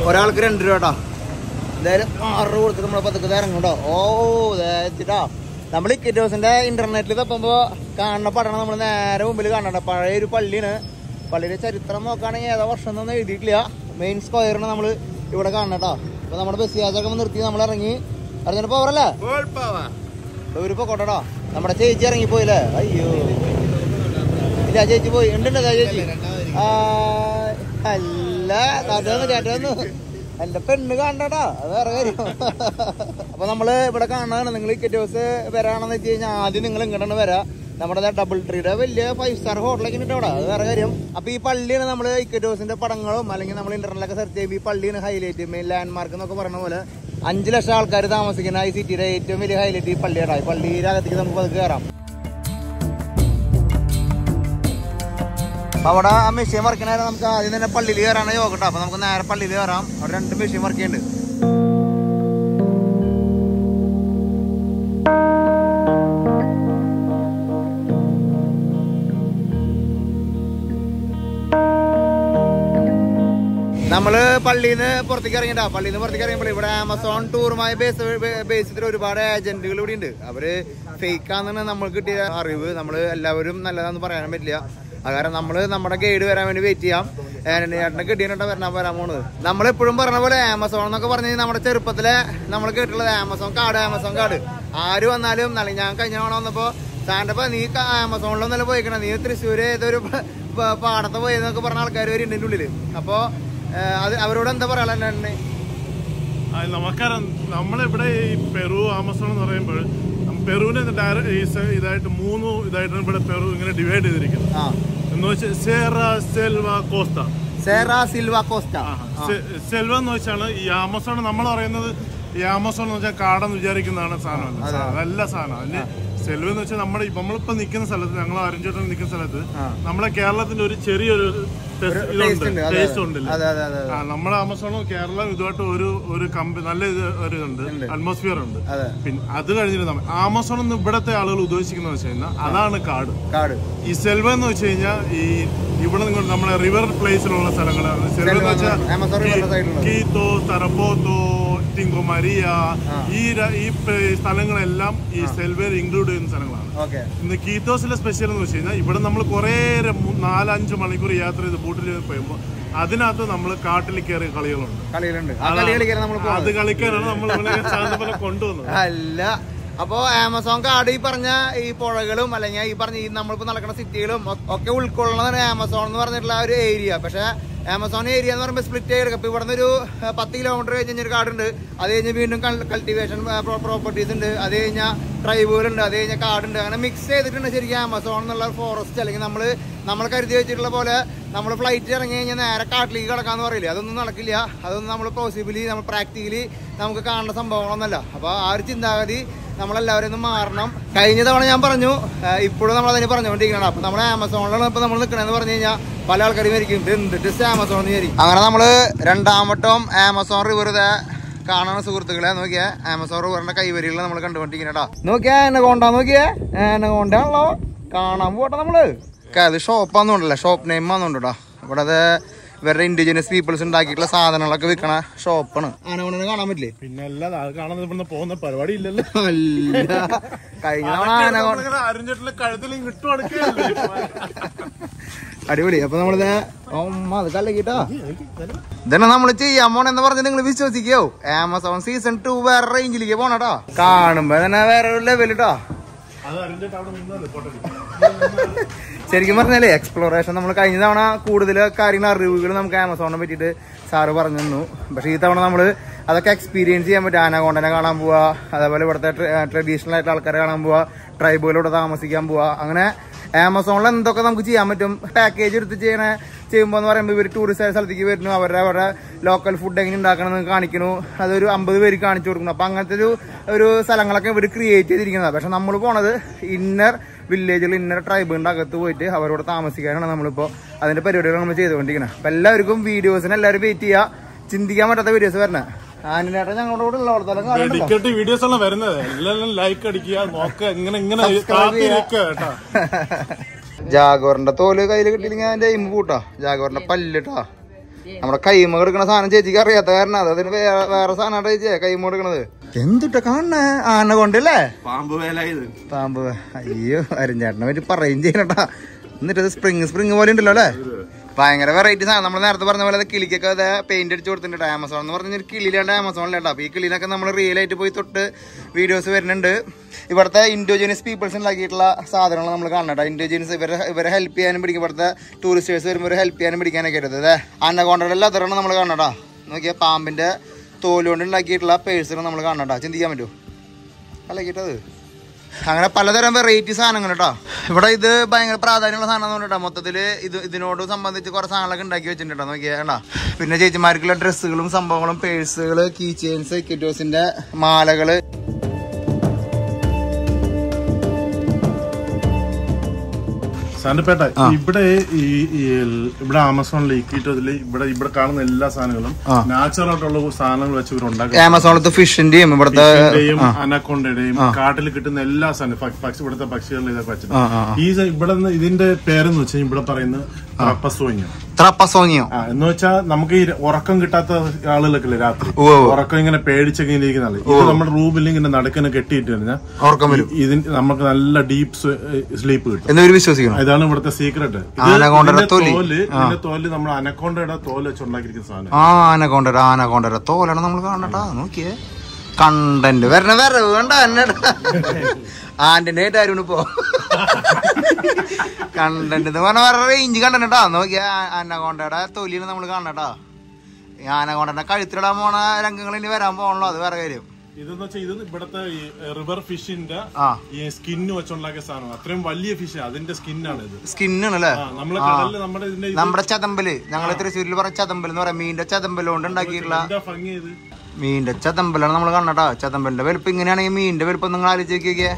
ഒരാൾക്ക് രണ്ട് രൂപ കേട്ടോ എന്തായാലും ആറ് കൊടുത്തിട്ട് നമ്മളെ പതുക്കെ ഇറങ്ങുണ്ടോ ഓ ഇതാ നമ്മൾ ഇക്കറ്റ് ഹൗസിന്റെ ഇന്റർനെറ്റിൽ തപ്പുമ്പോ കാണുന്ന പടണം നമ്മൾ നേരെ മുമ്പിൽ കാണണ്ട പഴയ ഒരു പള്ളിയാണ്. പള്ളിയുടെ ചരിത്രം നോക്കുകയാണെങ്കിൽ ഏതാ വർഷം എന്നൊന്നും എഴുതിയിട്ടില്ല. മെയിൻ സ്ക്വയറിന് നമ്മൾ ഇവിടെ കാണണട്ടോ അപ്പൊ നമ്മുടെ ബസ് യാത്രയൊക്കെ നിർത്തി നമ്മൾ ഇറങ്ങി. അറിഞ്ഞിട്ട് പോവറല്ലേ? ഒരു പൊക്കോട്ടോ നമ്മുടെ ചേച്ചി ഇറങ്ങി ഇറങ്ങിപ്പോയില്ലേ അയ്യോ. ഇല്ല ചേച്ചി പോയി. ഉണ്ട് ഉണ്ട്, ചേച്ചി. അല്ല ചേട്ടന്ന് ചേട്ടന്ന് എന്റെ പെണ്ണ് കാണണ്ടാ അത് വേറെ കാര്യം. അപ്പൊ നമ്മൾ ഇവിടെ കാണാനാണ്. നിങ്ങൾ ഇക്കറ്റ് ഹൗസ് വരാണെന്ന് വെച്ച് കഴിഞ്ഞാൽ ആദ്യം നിങ്ങൾ ഇങ്ങോട്ടാണ് വരാ. നമ്മുടെ ഡബിൾ ട്രീയുടെ വലിയ ഫൈവ് സ്റ്റാർ ഹോട്ടലൊക്കെ ഉണ്ട് അത് വേറെ കാര്യം. അപ്പൊ ഈ പള്ളിയാണ് നമ്മൾ ഇക്കറ്റ് ഹൗസിന്റെ പടങ്ങളും അല്ലെങ്കിൽ നമ്മൾ ഇന്റർനെറ്റിലൊക്കെ സെർച്ച് ചെയ്യുമ്പോൾ ഈ പള്ളിയാണ് ഹൈലൈറ്റ് മെയിൻ ലാൻഡ് മാർക്ക് എന്നൊക്കെ പറഞ്ഞ പോലെ അഞ്ച് ലക്ഷം ആൾക്കാർ താമസിക്കുന്ന ഈ സിറ്റിയുടെ ഏറ്റവും വലിയ ഹൈലൈറ്റ് ഈ പള്ളിയുടെ. ഈ പള്ളിയിലകത്തേക്ക് നമുക്ക് അത് കയറാം അപ്പൊ അവിടെ ആ മെഷീൻ വർക്കിനായ നമുക്ക് ആദ്യം തന്നെ പള്ളിയിൽ കയറാണ് യോഗ കേട്ടോ അപ്പൊ നമുക്ക് നേരെ പള്ളിയിൽ കയറാം. അവിടെ രണ്ട് മെഷീൻ വർക്ക് ചെയ്യുന്നുണ്ട് നമ്മൾ പള്ളിയിൽ നിന്ന് പുറത്തേക്ക് ഇറങ്ങിട്ടാ പള്ളിയിൽ നിന്ന് പുറത്തേക്ക് ഇറങ്ങിയപ്പോൾ ഇവിടെ ആമസോൺ ടൂറുമായി ബേസ് ബേസിൽ ഒരുപാട് ഏജന്റുകൾ ഇവിടെ ഉണ്ട് അവർ ഫേക്കാന്നാണ് നമ്മൾ കിട്ടിയ അറിവ്. നമ്മൾ എല്ലാവരും നല്ലതാണെന്ന് പറയാനും പറ്റില്ല. അത് കാരണം നമ്മൾ നമ്മുടെ ഗൈഡ് വരാൻ വേണ്ടി വെയിറ്റ് ചെയ്യാം. ചേട്ടനെ കിട്ടിയിട്ട് വരണം വരാൻ പോണത് നമ്മളെപ്പോഴും പറഞ്ഞ പോലെ ആമസോൺ എന്നൊക്കെ പറഞ്ഞു നമ്മുടെ ചെറുപ്പത്തിലെ നമ്മൾ കേട്ടുള്ളത് ആമസോൺ കാർഡ് ആമസോൺ കാർഡ് ആര് വന്നാലും നല്ല ഞാൻ കഴിഞ്ഞ തവണ വന്നപ്പോ സാറിന്റെ നീ ആമസോണിലൊന്നും ആമസോണിലൊന്നല്ല പോയിക്കണം? നീ തൃശ്ശൂർ ഏതൊരു പാടത്ത് പോയെന്നൊക്കെ പറഞ്ഞ ആൾക്കാർ വരെ ഉണ്ട് ഉള്ളിൽ ഉള്ളിൽ. അപ്പൊ ഏഹ്, അത് അവരോട് എന്താ പറയാനുള്ളത് നമുക്കറിയാം. നമ്മളിവിടെ ഈ പെറു ആമസോൺ എന്ന് പറയുമ്പോൾ പെറുവിനെ ഇതായിട്ട് മൂന്ന് ഇതായിട്ടാണ് ഇവിടെ പെറു ഇങ്ങനെ ഡിവൈഡ് ചെയ്തിരിക്കുന്നത് എന്ന് വെച്ചാൽ Sierra Selva Costa Sierra Selva Costa. സെ- സെൽവ എന്ന് വെച്ചാണ് ഈ ആമസോൺ നമ്മൾ പറയുന്നത് ഈ ആമസോൺ എന്ന് വെച്ചാൽ കാടെന്ന് വിചാരിക്കുന്നതാണ് സാധനം നല്ല സാധനം. അല്ലെ സെൽവ എന്ന് വെച്ചാൽ നമ്മുടെ നമ്മളിപ്പോ നിൽക്കുന്ന സ്ഥലത്ത് ഞങ്ങൾ അരഞ്ചോട്ടം നിൽക്കുന്ന സ്ഥലത്ത് നമ്മളെ കേരളത്തിന്റെ ഒരു ചെറിയൊരു ഉണ്ട്, നമ്മുടെ ആമസോണും കേരളം ഇതുമായിട്ട് ഒരു ഒരു കമ്പനി നല്ല ഇത് ഒരു ഇതുണ്ട്. അറ്റ്മോസ്ഫിയർ ഉണ്ട്. അതെ. പിന്നെ അത് കഴിഞ്ഞിട്ട് നമ്മ ആമസോൺ എന്ന് ഇവിടത്തെ ആളുകൾ ഉദ്ദേശിക്കുന്നത് വെച്ച് കഴിഞ്ഞാൽ അതാണ് കാട്. കാട്. ഈ സെൽവ എന്ന് വെച്ച് കഴിഞ്ഞാൽ ഈ ഇവിടെ നിങ്ങൾ നമ്മുടെ റിവർ പ്ലേസിലുള്ള സ്ഥലങ്ങളാണ്. സെൽവ എന്ന് വെച്ചാൽ. കീത്തോ തറപ്പോത്തോ ടിങ്കോ മരിയ ഈ ഈ സ്ഥലങ്ങളെല്ലാം ഈ സെൽവയിൽ ഇൻക്ലൂഡ് ചെയ്യുന്ന സ്ഥലങ്ങളാണ്. ഇന്ന് കീത്തോസിലെ സ്പെഷ്യൽ എന്ന് വെച്ച് കഴിഞ്ഞാൽ ഇവിടെ നമ്മൾ കുറേ നാലഞ്ച് മണിക്കൂർ യാത്ര ചെയ്ത് ബോട്ടിൽ പോയുമ്പോൾ അതിനകത്ത് നമ്മൾ കാട്ടിൽ കയറിയ കളികളുണ്ട്. അത് കളിക്കാനാണ് നമ്മൾ ഇവിടെ കൊണ്ടുവന്നത്. അല്ല. അപ്പോ ആമസോൺ കാട് ഈ പറഞ്ഞ ഈ പുഴകളും അല്ലെങ്കിൽ ഈ പറഞ്ഞ ഈ നമ്മളിപ്പോ നടക്കുന്ന സിറ്റികളും ഒക്കെ ഉൾക്കൊള്ളുന്നതാണ് ആമസോൺ എന്ന് പറഞ്ഞിട്ടുള്ള ഒരു ഏരിയ പക്ഷെ ആമസോൺ ഏരിയ എന്ന് പറയുമ്പോൾ സ്പ്ലിറ്റ് ചെയ്തെടുക്കും ഇപ്പോൾ ഇവിടെ ഒരു പത്ത് കിലോമീറ്റർ കഴിഞ്ഞ് ഒരു കാടുണ്ട്. അത് കഴിഞ്ഞ് വീണ്ടും കൾട്ടിവേഷൻ പ്രോപ്പർട്ടീസ് ഉണ്ട്. അത് കഴിഞ്ഞാൽ ട്രൈബുകളുണ്ട് അത് കഴിഞ്ഞാൽ കാടുണ്ട്. അങ്ങനെ മിക്സ് ചെയ്തിട്ടുണ്ട് ശരിക്കും ആമസോൺ എന്നുള്ള ഫോറസ്റ്റ് അല്ലെങ്കിൽ നമ്മൾ നമ്മൾ കരുതി വെച്ചിട്ടുള്ള പോലെ നമ്മൾ ഫ്ലൈറ്റ് ഇറങ്ങി കഴിഞ്ഞാൽ നേരെ കാട്ടിലേക്ക് കിടക്കാന്ന് പറയില്ല? അതൊന്നും നടക്കില്ല. അതൊന്നും നമ്മൾ പോസിബിളി നമ്മൾ പ്രാക്ടിക്കലി നമുക്ക് കാണുന്ന സംഭവങ്ങളൊന്നല്ല അപ്പോൾ ആ ഒരു ചിന്താഗതി നമ്മളെല്ലാവരും ഒന്ന് മാറണം. കഴിഞ്ഞ തവണ ഞാൻ പറഞ്ഞു ഇപ്പോഴും നമ്മൾ അതിന് പറഞ്ഞുകൊണ്ടിരിക്കണം അപ്പൊ നമ്മുടെ ആമസോണിലാണ് ഇപ്പൊ നമ്മൾ നിൽക്കണമെന്ന് പറഞ്ഞു കഴിഞ്ഞാൽ പല ആൾക്കാരും വരിക്കും ഇത് ആമസോൺ അങ്ങനെ നമ്മൾ രണ്ടാമട്ടം ആമസോൺ റിവർ കാണണ സുഹൃത്തുക്കളെ. നോക്കിയേ ആമസോൺ റിവറിന്റെ കൈവരികൾ നമ്മൾ കണ്ടുകൊണ്ടിരിക്കണേട്ടാ നോക്കിയാ എന്നെ കൊണ്ടാ നോക്കിയേ എന്നെ കൊണ്ടാണല്ലോ കാണാൻ പോട്ടെ ഒക്കെ അത് ഷോപ്പാന്നുണ്ടല്ലേ ഷോപ്പ് നെയിം ആണെന്നുണ്ടോ ഇവിടെ അത് ഇവരുടെ ഇൻഡിജിനസ് പീപ്പിൾസ് ഉണ്ടാക്കിയിട്ടുള്ള സാധനങ്ങളൊക്കെ വിൽക്കണ ഷോപ്പാണ് അങ്ങനെ കാണാൻ പറ്റില്ലേ? പിന്നെ കാണാൻ പോകുന്ന പരിപാടി ഇല്ലല്ലോ. അല്ല. കഴിഞ്ഞ തവണ അടിപൊളി അപ്പൊ നമ്മളിത് അത് കലക്കിട്ടാ? ഇതന്നെ നമ്മൾ ചെയ്യാൻ പോണെന്ന് പറഞ്ഞ് നിങ്ങൾ വിശ്വസിക്കോ? ആമസോൺ സീസൺ ടു വേറെ റേഞ്ചിലേക്ക് പോണട്ടോ. കാണുമ്പോ തന്നെ വേറെ ഒരു ലെവലിട്ടോ ട്ടോ. അത് അവിടെ നിന്നത് ശരിക്കും പറഞ്ഞാലേ എക്സ്പ്ലോറേഷൻ നമ്മൾ കഴിഞ്ഞ തവണ കൂടുതൽ കാര്യങ്ങൾ അറിവുകൾ നമുക്ക് ആമസോണിനെ പറ്റിയിട്ട് സാറ് പറഞ്ഞു തന്നു. പക്ഷെ ഈ തവണ നമ്മൾ അതൊക്കെ എക്സ്പീരിയൻസ് ചെയ്യാൻ പറ്റും. ആനകോണ്ടനെ കാണാൻ പോവാ അതേപോലെ ഇവിടുത്തെ ട്രഡീഷണൽ ആയിട്ടുള്ള ആൾക്കാരെ കാണാൻ പോവാ ട്രൈബുകളിലൂടെ താമസിക്കാൻ പോവാ അങ്ങനെ ആമസോണിൽ എന്തൊക്കെ നമുക്ക് ചെയ്യാൻ പറ്റും? പാക്കേജ് എടുത്ത് ചെയ്യണ ചെയ്യുമ്പോൾ എന്ന് പറയുമ്പോൾ ഇവർ ടൂറിസ്റ്റ് സ്ഥലത്തേക്ക് വരുന്നു. അവരുടെ അവരുടെ ലോക്കൽ ഫുഡ് എങ്ങനെ ഉണ്ടാക്കണമെന്ന് കാണിക്കുന്നു. അതൊരു അമ്പത് പേര് കാണിച്ചു കൊടുക്കുന്നു. അപ്പം അങ്ങനത്തെ ഒരു ഒരു സ്ഥലങ്ങളൊക്കെ ഇവർ ക്രിയേറ്റ് ചെയ്തിരിക്കുന്നത്. പക്ഷെ നമ്മൾ പോണത് ഇന്നർ വില്ലേജിൽ ഇന്നർ ട്രൈബിന്റെ അകത്ത് പോയിട്ട് അവരോട് താമസിക്കാനാണ് നമ്മളിപ്പോ അതിന്റെ പരിപാടികൾ നമ്മൾ ചെയ്തുകൊണ്ടിരിക്കുന്നത്. അപ്പൊ എല്ലാവർക്കും വീഡിയോസിന് എല്ലാവരും വെയിറ്റ് ചെയ്യുക ചിന്തിക്കാൻ പറ്റാത്ത വീഡിയോസ് വരണേ. ആനിനേട്ടൻ ഞങ്ങളുടെ കൂടെ ഉള്ള വീഡിയോസ് ആണ് വരുന്നത്. എല്ലാം ലൈക്ക് അടിക്കുക നോക്കുക ഇങ്ങനെ ജാഗോറിന്റെ തോൽ കയ്യിൽ കിട്ടിയില്ലെങ്കിൽ അതിന്റെ ഇമ്പ് കൂട്ടാ ജാഗോറിന്റെ പല്ലിട്ടാ നമ്മുടെ കൈമ എടുക്കണ സാധനം ചേച്ചിക്ക് അറിയാത്ത കാരണം അത് അതിന് വേറെ വേറെ സാധനം ചേച്ചിയെ കൈമ എടുക്കണത് എന്തുട്ട കാണണേ ആന കൊണ്ടല്ലേ? പാമ്പ് വേല ഇത്. പാമ്പ് അയ്യോ അരഞ്ചേട്ടനെ പറ്റി പറയും ചെയ്യണട്ടാ. എന്നിട്ട് അത് സ്പ്രിങ് സ്പ്രിങ് പോലെ ഉണ്ടല്ലോ അല്ലേ? ഭയങ്കര വെറൈറ്റി സാധനം. നമ്മൾ നേരത്തെ പറഞ്ഞ പോലെ കിളിക്കൊക്കെ അത് പെയിന്റ് അടിച്ച് കൊടുത്തിട്ടുണ്ട്. ആമസോൺ എന്ന് പറഞ്ഞ ഒരു കിളിയിലാണ്ട് ആമസോണിലുണ്ട് അപ്പൊ ഈ കിളിനൊക്കെ നമ്മൾ റിയൽ ആയിട്ട് പോയി തൊട്ട് വീഡിയോസ് വരുന്നുണ്ട്. ഇവിടുത്തെ ഇൻഡോജിനിയസ് പീപ്പിൾസ് ഉണ്ടാക്കിയിട്ടുള്ള സാധനങ്ങൾ നമ്മൾ കാണണം ഇൻഡോജിനിയസ് ഇവരെ ഇവരെ ഹെൽപ്പ് ചെയ്യാനും പിടിക്കും. ഇവിടുത്തെ ടൂറിസ്റ്റേഴ്സ് വരുമ്പോൾ ഹെൽപ്പ് ചെയ്യാനും പിടിക്കാനൊക്കെ ആയിട്ട് അതെ അന്നകൊണ്ടയുടെ ലെതറാണ് നമ്മൾ കാണണം നോക്കിയാൽ പാമ്പിന്റെ തോലുകൊണ്ട് ഉണ്ടാക്കിയിട്ടുള്ള പേഴ്സുകൾ നമ്മൾ കാണണം ചിന്തിക്കാൻ പറ്റുമോ? അല്ലക്കിട്ടത് അങ്ങനെ പലതരം വെറൈറ്റി സാധനങ്ങൾ കേട്ടോ ഇവിടെ ഇത് ഭയങ്കര പ്രാധാന്യമുള്ള സാധനം കേട്ടോ മൊത്തത്തിൽ ഇത് ഇതിനോട് സംബന്ധിച്ച് കുറെ സാധനങ്ങളൊക്കെ ഉണ്ടാക്കി വെച്ചിട്ടുണ്ടോ നോക്കിയാ കേട്ടോ പിന്നെ ചേച്ചിമാർക്കുള്ള ഡ്രസ്സുകളും സംഭവങ്ങളും പേഴ്സുകൾ കീ ചെയിൻസ് കിറ്റോസിന്റെ മാലകൾ. സാൻഡപ്പേട്ട ഇവിടെ ഈ ഇവിടെ ആമസോണിൽ ഈക്കിട്ടതിൽ ഇവിടെ ഇവിടെ കാണുന്ന എല്ലാ സാധനങ്ങളും നാച്ചുറൽ ആയിട്ടുള്ള സാധനങ്ങൾ വെച്ച് ഇവർ ഉണ്ടാക്കുക ആമസോണത്തെ ഫിഷിന്റെയും ഇവിടുത്തെ അനക്കൊണ്ടയുടെയും കാട്ടിൽ കിട്ടുന്ന എല്ലാ സാധനം പ- പക്ഷി ഇവിടുത്തെ പക്ഷികളിൽ ഇതൊക്കെ വെച്ചിട്ടുണ്ട്. ഈ ഇവിടെ നിന്ന് ഇതിന്റെ പേരെന്ന് വെച്ചാൽ ഇവിടെ പറയുന്നത് തറപ്പസോഞ്ഞ ത്രപ്പസോങ്ങിയോ അപ്പസോങ്ങിയോ എന്ന് വെച്ചാൽ നമുക്ക് ഈ ഉറക്കം കിട്ടാത്ത ആളുകളൊക്കെ രാത്രി. ഉറക്കം ഇങ്ങനെ പേടിച്ചൊക്കെ ഇങ്ങനെ ഇരിക്കുന്ന ഇത് നമ്മുടെ റൂമിൽ ഇങ്ങനെ നടക്കുന്ന കെട്ടിയിട്ട് കഴിഞ്ഞാൽ ഉറക്കം വരും. ഇതിന് നമുക്ക് നല്ല ഡീപ് സ്ലീപ്പ് കിട്ടും. എന്നൊരു വിശ്വസിക്കണം ഇതാണ് ഇവിടുത്തെ സീക്രട്ട് തൊലി. തോൽ നമ്മൾ അനക്കോണ്ടയുടെ തോൽ വെച്ച് ഉണ്ടാക്കിയിരിക്കുന്ന സാധനം. ആ ആനക്കൊണ്ടര ആനക്കൊണ്ടര തോലാണ് നമ്മൾ കാണട്ടാ. നോക്കിയേ. കണ്ടന്റ്. വരണ വേറെ വേണ്ട എന്നടാ ആന്റന്റെ ആരും ഇപ്പോ കണ്ടന്റ് എന്ന് പറഞ്ഞ വേറെ റേഞ്ച് കണ്ടന്റാ നോക്കിയാ ആനക്കൊണ്ടയുടെ തൊലിയിൽ നമ്മൾ കാണട്ടാ ഈ ആനക്കൊണ്ടന്റെ കഴുത്തിലിടാൻ പോണ രംഗങ്ങൾ ഇനി വരാൻ പോകണല്ലോ അത് വേറെ കാര്യം. ഇതെന്ന് വെച്ചാൽ ഇത് ഇവിടുത്തെ റിവർ ഫിഷിന്റെ ഈ സ്കിന്ന് വെച്ചുണ്ടാക്കിയ സാധനം അത്രയും വലിയ ഫിഷ് അതിന്റെ സ്കിന്നാണ് ഇത്. സ്കിന്നാണ് അല്ലേ ആ നമ്മളെ കടലിൽ നമ്മുടെ ഇതിന്റെ ഇത് നമ്മുടെ ചതമ്പൽ. ഞങ്ങൾ തൃശ്ശൂരിൽ പറഞ്ഞ ചതമ്പൽ എന്ന് പറയാം. മീനിന്റെ ചതമ്പൽ കൊണ്ട് ഉണ്ടാക്കിയിട്ടുള്ള ഭംഗി ഇത്? മീനിന്റെ ചതമ്പലാണ് നമ്മൾ കാണട്ടാ ചതമ്പലിന്റെ വലുപ്പം ഇങ്ങനെയാണെങ്കിൽ മീനിന്റെ വലുപ്പം നിങ്ങൾ ആലോചിച്ച് നോക്കിയേ.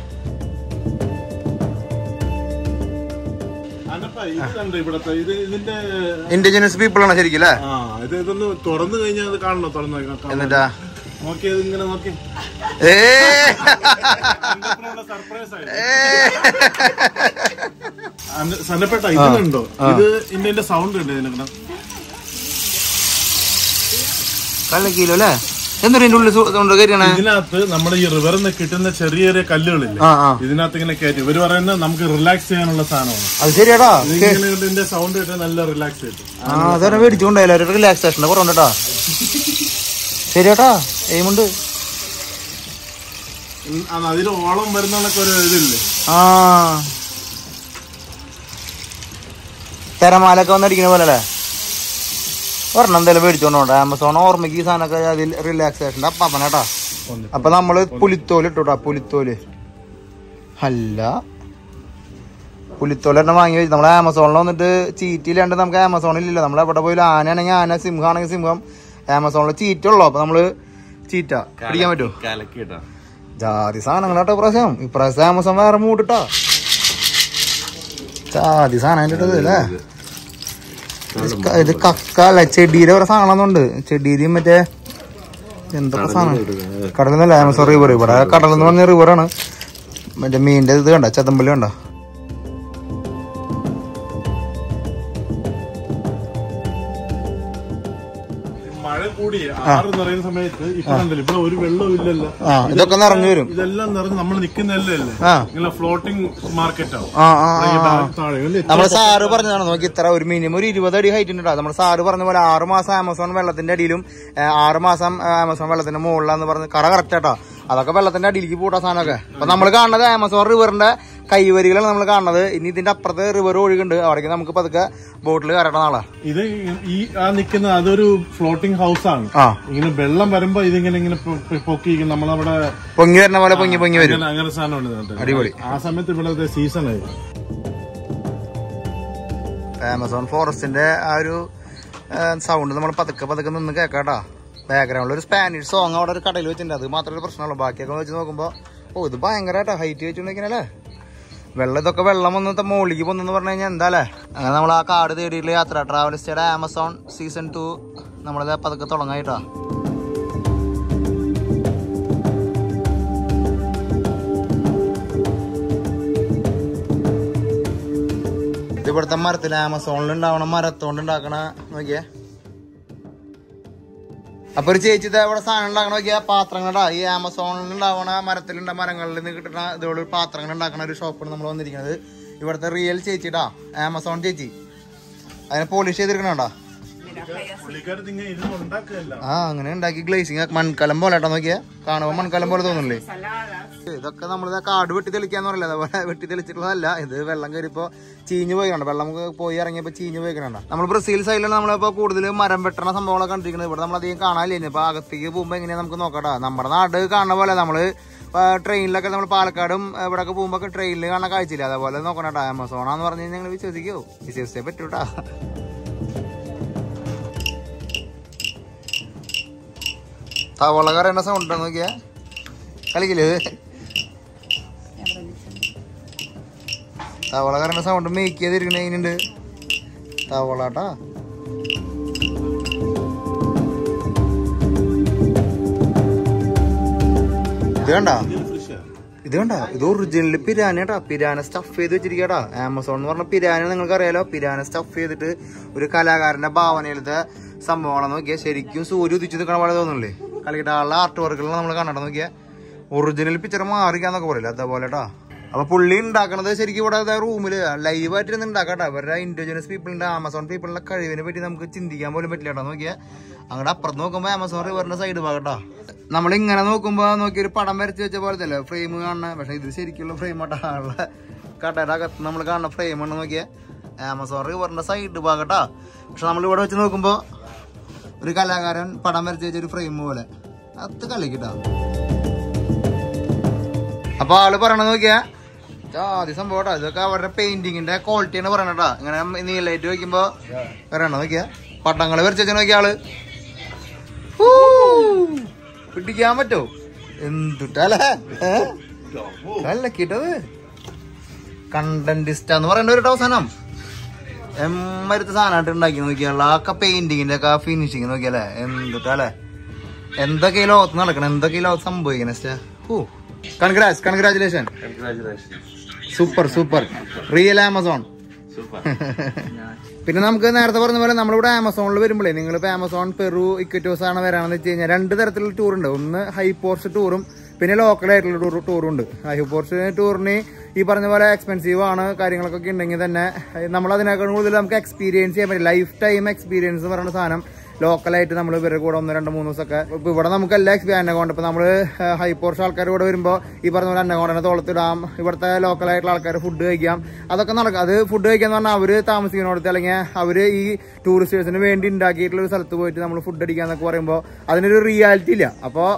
ഇൻഡിജിനസ് പീപ്പിൾ ആണ് ശരിക്കും അല്ലേ? തുറന്നു കഴിഞ്ഞാൽ ഇത് കാണണോ? തുറന്നു എന്നിട്ടാ? സന്നപ്പെട്ട സൗണ്ട് ഉണ്ട് ഇതിനെ അല്ലേ? ഇതിനകത്ത് നമ്മുടെ ഈ റിവറിൽ നിന്ന് കിട്ടുന്ന ചെറിയ ചെറിയ കല്ലുകളില്ലേ? ഇതിനകത്ത് ഇങ്ങനെ കയറ്റി. ഇവർ പറയുന്നത് നമുക്ക് റിലാക്സ് ചെയ്യാനുള്ള സാധനമാണ്. അത് ശരിയാടാ. ഇതിന്റെ സൗണ്ട് കേട്ട് നല്ല റിലാക്സ് കിട്ടും ആ അതന്നെ മേടിച്ചുകൊണ്ടല്ലോ ഒരു റിലാക്സേഷന്റെ കുറവുണ്ടട്ടാ. ശരിയാട്ടാ. എയിമുണ്ട് അതിൽ ഓളം വരുന്നതൊക്കെ ഒരു ഇതില്ലേ? ആ. തിരമാലൊക്കെ വന്നടിക്കുന്ന പോലെ അല്ലേ ഒരെണ്ണം എന്തായാലും മേടിച്ചോണ്ടോണ്ട് ആമസോൺ ഓർമ്മയ്ക്ക് ഈ സാധനമൊക്കെ അതിൽ റിലാക്സേഷന്റെ അപ്പാപ്പനേട്ടാ അപ്പൊ നമ്മൾ പുലിത്തോൽ ഇട്ടോട്ടാ പുലിത്തോൽ. അല്ല. പുലിത്തോൽ എണ്ണം വാങ്ങി വെച്ചു. നമ്മൾ ആമസോണിൽ വന്നിട്ട് ചീറ്റില്ലാണ്ട് നമുക്ക് ആമസോണിൽ ഇല്ല നമ്മൾ എവിടെ പോയാലും ആനയാണെങ്കിൽ ആന സിംഹമാണെങ്കിൽ സിംഹം. ആമസോണിൽ ചീറ്റുള്ളൂ അപ്പൊ നമ്മൾ ചീറ്റ. പിടിക്കാൻ പറ്റുമോ ജാതി സാധനങ്ങളാട്ടോ ഇപ്രാവശ്യം. ഇപ്രാവശ്യം ആമസോൺ വേറെ മൂടിട്ടാ. ജാതി സാധനം ഇട്ടത് അല്ലേ? ഇത് കക്ക അല്ല ചെടിയുടെ കുറെ സാധനമൊന്നുണ്ട് ചെടിയിലും മറ്റേ എന്തൊക്കെ സാധനം? കടലിൽ നിന്നല്ല ആമസോൺ റിവർ ഇവിടെ കടൽ എന്ന് പറഞ്ഞ റിവറാണ് മറ്റേ മീനിന്റെ ഇത് കണ്ട? ചതമ്പലി കണ്ട? കൂടി ആറ് നിറയുന്ന സമയത്ത് കണ്ടില്ല ഇവിടെ ഒരു വെള്ളവും ഇല്ലല്ലോ. ഇതൊക്കെ നിറഞ്ഞു വരും. ഇതെല്ലാം നിറഞ്ഞ് നമ്മൾ നിൽക്കുന്നല്ലേ ഇങ്ങനെ ഫ്ലോട്ടിംഗ് മാർക്കറ്റ് നമ്മൾ സാറ് പറഞ്ഞതാണ് നോക്കി ഇത്ര ഒരു മിനിമം ഒരു ഇരുപത് അടി ഹൈറ്റ് ഉണ്ട് നമ്മുടെ സാറ് പറഞ്ഞ പോലെ ആറ് മാസം ആമസോൺ വെള്ളത്തിന്റെ അടിയിലും ആറ് മാസം ആമസോൺ വെള്ളത്തിന്റെ മുകളിലാന്ന് പറഞ്ഞ് കറ കറക്റ്റ് ആട്ടോ അതൊക്കെ വെള്ളത്തിന്റെ അടിയിലേക്ക് പൂട്ടാ സാധനമൊക്കെ. അപ്പൊ നമ്മൾ കാണുന്നത് ആമസോൺ റിവറിന്റെ കൈവരികളാണ് നമ്മൾ കാണുന്നത്. ഇനി ഇതിന്റെ അപ്പുറത്ത് റിവർ ഒഴുകുണ്ട്. അവിടേക്ക് നമുക്ക് പതുക്കെ ബോട്ടിൽ കയറണ നാളെ. ഇത് ഈ ആ നിൽക്കുന്ന അതൊരു ഫ്ലോട്ടിംഗ് ഹൗസ് ആണ്. ഇങ്ങനെ വെള്ളം വരുമ്പോ ഇതിങ്ങനെ ഇങ്ങനെ പൊക്കി നമ്മളവിടെ പൊങ്ങി വരുന്ന പോലെ പൊങ്ങി പൊങ്ങി വരും. അങ്ങനെ സാധനം. അടിപൊളി. ആ സമയത്ത് ഇവിടെ സീസൺ ആയി. ആമസോൺ ഫോറസ്റ്റിന്റെ ആ ഒരു സൗണ്ട് നമ്മൾ പതുക്കെ പതുക്കെ നിന്ന് കേക്കാട്ടാ ബാക്ക്ഗ്രൗണ്ടിൽ ഒരു സ്പാനിഷ് സോങ് അവിടെ ഒരു കടയിൽ വെച്ചിട്ടുണ്ട്. അത് മാത്രമേ പ്രശ്നമുള്ളൂ. ബാക്കിയൊക്കെ വെച്ച് നോക്കുമ്പോൾ ഓ ഇത് ഭയങ്കരമായിട്ടാ ഹൈറ്റ് വെച്ചിട്ടുണ്ടെങ്കിലേ വെള്ളം ഇതൊക്കെ വെള്ളം വന്നിട്ട് മുകളിലേക്ക് പോന്നെന്ന് പറഞ്ഞു കഴിഞ്ഞാൽ എന്താല്ലേ അങ്ങനെ നമ്മൾ ആ കാട് തേടിയിട്ടുള്ള യാത്ര. ട്രാവലിസ്റ്റയുടെ ആമസോൺ സീസൺ ടു നമ്മളത് പതുക്കെ തുടങ്ങായിട്ടാ. ഇവിടുത്തെ മരത്തിൽ ആമസോണിൽ ഉണ്ടാവണ മരത്തോണ്ട് ഉണ്ടാക്കണ നോക്കിയേ. അപ്പൊ ഒരു ചേച്ചി ഇതേപോലെ സാധനം ഉണ്ടാക്കണ നോക്കിയാ പാത്രങ്ങളാ ഈ ആമസോണിൽ ഉണ്ടാവണ മരത്തിലുണ്ട മരങ്ങളിൽ നിന്ന് കിട്ടുന്ന ഇതോട് പാത്രങ്ങൾ ഉണ്ടാക്കണ ഒരു ഷോപ്പാണ് നമ്മൾ വന്നിരിക്കുന്നത്. ഇവിടുത്തെ റിയൽ ചേച്ചിട്ടാ ആമസോൺ ചേച്ചി. അതിനെ പോളിഷ് ചെയ്തിരിക്കണോണ്ടാ ആ അങ്ങനെ ഉണ്ടാക്കി ഗ്ലേസിങ് മൺകലം പോലെ കേട്ടോ നോക്കിയാ. കാണുമ്പോ മൺകലം പോലെ തോന്നുന്നില്ലേ? ഇതൊക്കെ നമ്മളിത് കാട് വെട്ടി തെളിക്കാന്ന് പറയില്ല? അതുപോലെ വെട്ടി തെളിച്ചിട്ടുള്ളതല്ല. ഇത് വെള്ളം കയറിപ്പോ ചീഞ്ഞു പോയിക്കണ്ട കണ്ടോ വെള്ളം പോയി ഇറങ്ങിയപ്പോ ചീഞ്ഞു പോയിക്കണ്ട കണ്ട നമ്മൾ ബ്രസീൽ സൈഡിലാണ് നമ്മളിപ്പോ കൂടുതൽ മരം വെട്ടണ സംഭവങ്ങളൊക്കെ കണ്ടിരിക്കുന്നത്. ഇവിടെ നമ്മൾ അധികം കാണാനില്ല ഇപ്പൊ അകത്തേക്ക് പോകുമ്പോ എങ്ങനെയാ നമുക്ക് നോക്കട്ടാ? നമ്മുടെ നാട് കാണുന്ന പോലെ നമ്മൾ ട്രെയിനിലൊക്കെ നമ്മൾ പാലക്കാടും ഇവിടെ ഒക്കെ പോകുമ്പോ ട്രെയിനിൽ കാണാൻ കാഴ്ചയില്ല? അതേപോലെ നോക്കണട്ടാ. ആമസോണാന്ന് പറഞ്ഞു കഴിഞ്ഞാൽ നിങ്ങൾ വിശ്വസിക്കോ? വിശ്വസിച്ചേ പറ്റൂട്ടാ. തവള കറേണ്ട സൗണ്ട് നോക്കിയാ. കളിക്കില്ലേ? തവള കറേണ്ട സൗണ്ട് മേക്ക് ചെയ്തിരിക്കണ എങ്ങനെയുണ്ട്? തവളാട്ടാ. ഇത് കണ്ട? ഇത് കണ്ട? ഇത് ഒറിജിനൽ പിരാനേട്ടാ പിരാന സ്റ്റഫ് ചെയ്ത് വെച്ചിരിക്കട്ടാ ആമസോൺ എന്ന് പറഞ്ഞ പിരാന നിങ്ങൾക്ക് അറിയാലോ പിരാന സ്റ്റഫ് ചെയ്തിട്ട് ഒരു കലാകാരന്റെ ഭാവനയിലത്തെ സംഭവമാണെന്ന് നോക്കിയാൽ ശരിക്കും സൂര്യ ഉദിച്ചു നിൽക്കണ പോലെ തോന്നുന്നില്ലേ? കളിക്കിട്ട് ആളുടെ ആർട്ട് വർക്കുകൾ നമ്മൾ കണ്ടിട്ട് നോക്കിയാൽ ഒറിജിനൽ പിക്ചർ മാറിക്കാന്നൊക്കെ പറയില്ല? അതേപോലെ കേട്ടോ അപ്പൊ പുള്ളി ഉണ്ടാക്കണത് ശരിക്കും ഇവിടെ റൂമിൽ ലൈവായിട്ട് ഇരുന്ന് ഉണ്ടാക്കട്ടെ അവരുടെ ഇൻഡിവിജ്വൽസ് പീപ്പിളിന്റെ ആമസോൺ പീപ്പിളിന്റെ കഴിവിനെ പറ്റി നമുക്ക് ചിന്തിക്കാൻ പോലും പറ്റില്ല കേട്ടോ നോക്കിയാൽ അങ്ങോട്ട് അപ്പുറത്ത് നോക്കുമ്പോൾ ആമസോൺ റിവറിന്റെ സൈഡ് ഭാഗട്ടോ നമ്മൾ ഇങ്ങനെ നോക്കുമ്പോ നോക്കി ഒരു പടം വരച്ച് വെച്ച പോലെ തന്നെ ഫ്രെയിം കാണണ പക്ഷെ ഇത് ശരിക്കുള്ള ഫ്രെയിം ആട്ടാ. കടയുടെ അകത്ത് നമ്മൾ കാണുന്ന ഫ്രെയിം ആണ്. നോക്കിയാ. ആമസോൺ റിവറിന്റെ സൈഡ് ഭാഗട്ടാ പക്ഷെ നമ്മൾ ഇവിടെ വെച്ച് നോക്കുമ്പോ ഒരു കലാകാരൻ പടം വരച്ച് വെച്ച ഒരു ഫ്രെയിം പോലെ. അത് കളിക്കട്ടോ. അപ്പൊ ആൾ പറയണത് നോക്കിയാ? ആദ്യ സംഭവം ഇതൊക്കെ അവരുടെ പെയിന്റിങ്ങിന്റെ ക്വാളിറ്റിയാണ് പറയണട്ടാ. ഇങ്ങനെ നീലൈറ്റ് വെക്കുമ്പോ പറയണ നോക്കിയാ? പട്ടങ്ങൾ വരച്ച് വെച്ചാൽ നോക്കിയ ആൾ. പിടിക്കാൻ പറ്റോ? എന്തുട്ടല്ലേ കല്ലക്കിട്ടത് കണ്ടന്റിസ്റ്റ് പറയേണ്ട ഒരു അവസാനം. എമ്മരുത്ത സാധനമായിട്ട് ഉണ്ടാക്കി നോക്കിയാൽ ആ പെയിന്റിങ്ങിന്റെ ഒക്കെ ഫിനിഷിങ് നോക്കിയാലേ? എന്തുട്ടല്ലേ എന്തൊക്കെ ഈ ലോകത്ത് നടക്കണം? എന്തൊക്കെ ലോകത്ത് സംഭവിക്കണേ ഓ congrats congratulation super super real Amazon പിന്നെ നമുക്ക് നേരത്തെ പറഞ്ഞ പോലെ നമ്മളിവിടെ ആമസോണിൽ വരുമ്പോഴേ നിങ്ങളിപ്പോ ആമസോൺ പെറു ഇക്വറ്റോസ് ആണ് വരാണെന്ന് വെച്ച് കഴിഞ്ഞാൽ രണ്ട് തരത്തിലുള്ള ടൂർ ഉണ്ട്. ഒന്ന് ഹൈ പോർച്ച് ടൂറും പിന്നെ ലോക്കൽ ആയിട്ടുള്ള ടൂർ ടൂറുണ്ട് ഹൈ പോർച്ച് ടൂറിന് ഈ പറഞ്ഞ പോലെ എക്സ്പെൻസീവ് ആണ് കാര്യങ്ങളൊക്കെ ഉണ്ടെങ്കിൽ തന്നെ. നമ്മൾ അതിനേക്കാൾ കൂടുതൽ നമുക്ക് എക്സ്പീരിയൻസ് ചെയ്യാൻ പറ്റും. ലൈഫ് ടൈം എക്സ്പീരിയൻസ് എന്ന് പറയുന്ന സാധനം. ലോക്കലായിട്ട് നമ്മൾ ഇവരുടെ കൂടെ ഒന്ന് രണ്ട് മൂന്ന് ദിവസമൊക്കെ. ഇപ്പൊ ഇവിടെ നമുക്ക് എല്ലാ എക്സ്പീരിയൻസ് അന്നകൊണ്ട് ഇപ്പൊ നമ്മൾ ഹൈ പോർച്ച് ആൾക്കാർ കൂടെ വരുമ്പോ ഈ പറഞ്ഞ പോലെ അന്നകൊണ്ടനെ തോളത്തിടാം. ഇവിടുത്തെ ലോക്കലായിട്ടുള്ള ആൾക്കാർ ഫുഡ് കഴിക്കാം. അതൊക്കെ നടക്കും. അത് ഫുഡ് കഴിക്കാന്ന് പറഞ്ഞാൽ അവർ താമസിക്കുന്നിടത്ത് അല്ലെങ്കിൽ അവർ ഈ ടൂറിസ്റ്റേഴ്സിന് വേണ്ടി ഉണ്ടാക്കിയിട്ടുള്ള ഒരു സ്ഥലത്ത് പോയിട്ട് നമ്മൾ ഫുഡ് അടിക്കാന്നൊക്കെ പറയുമ്പോൾ അതിനൊരു റിയാലിറ്റി ഇല്ല. അപ്പോൾ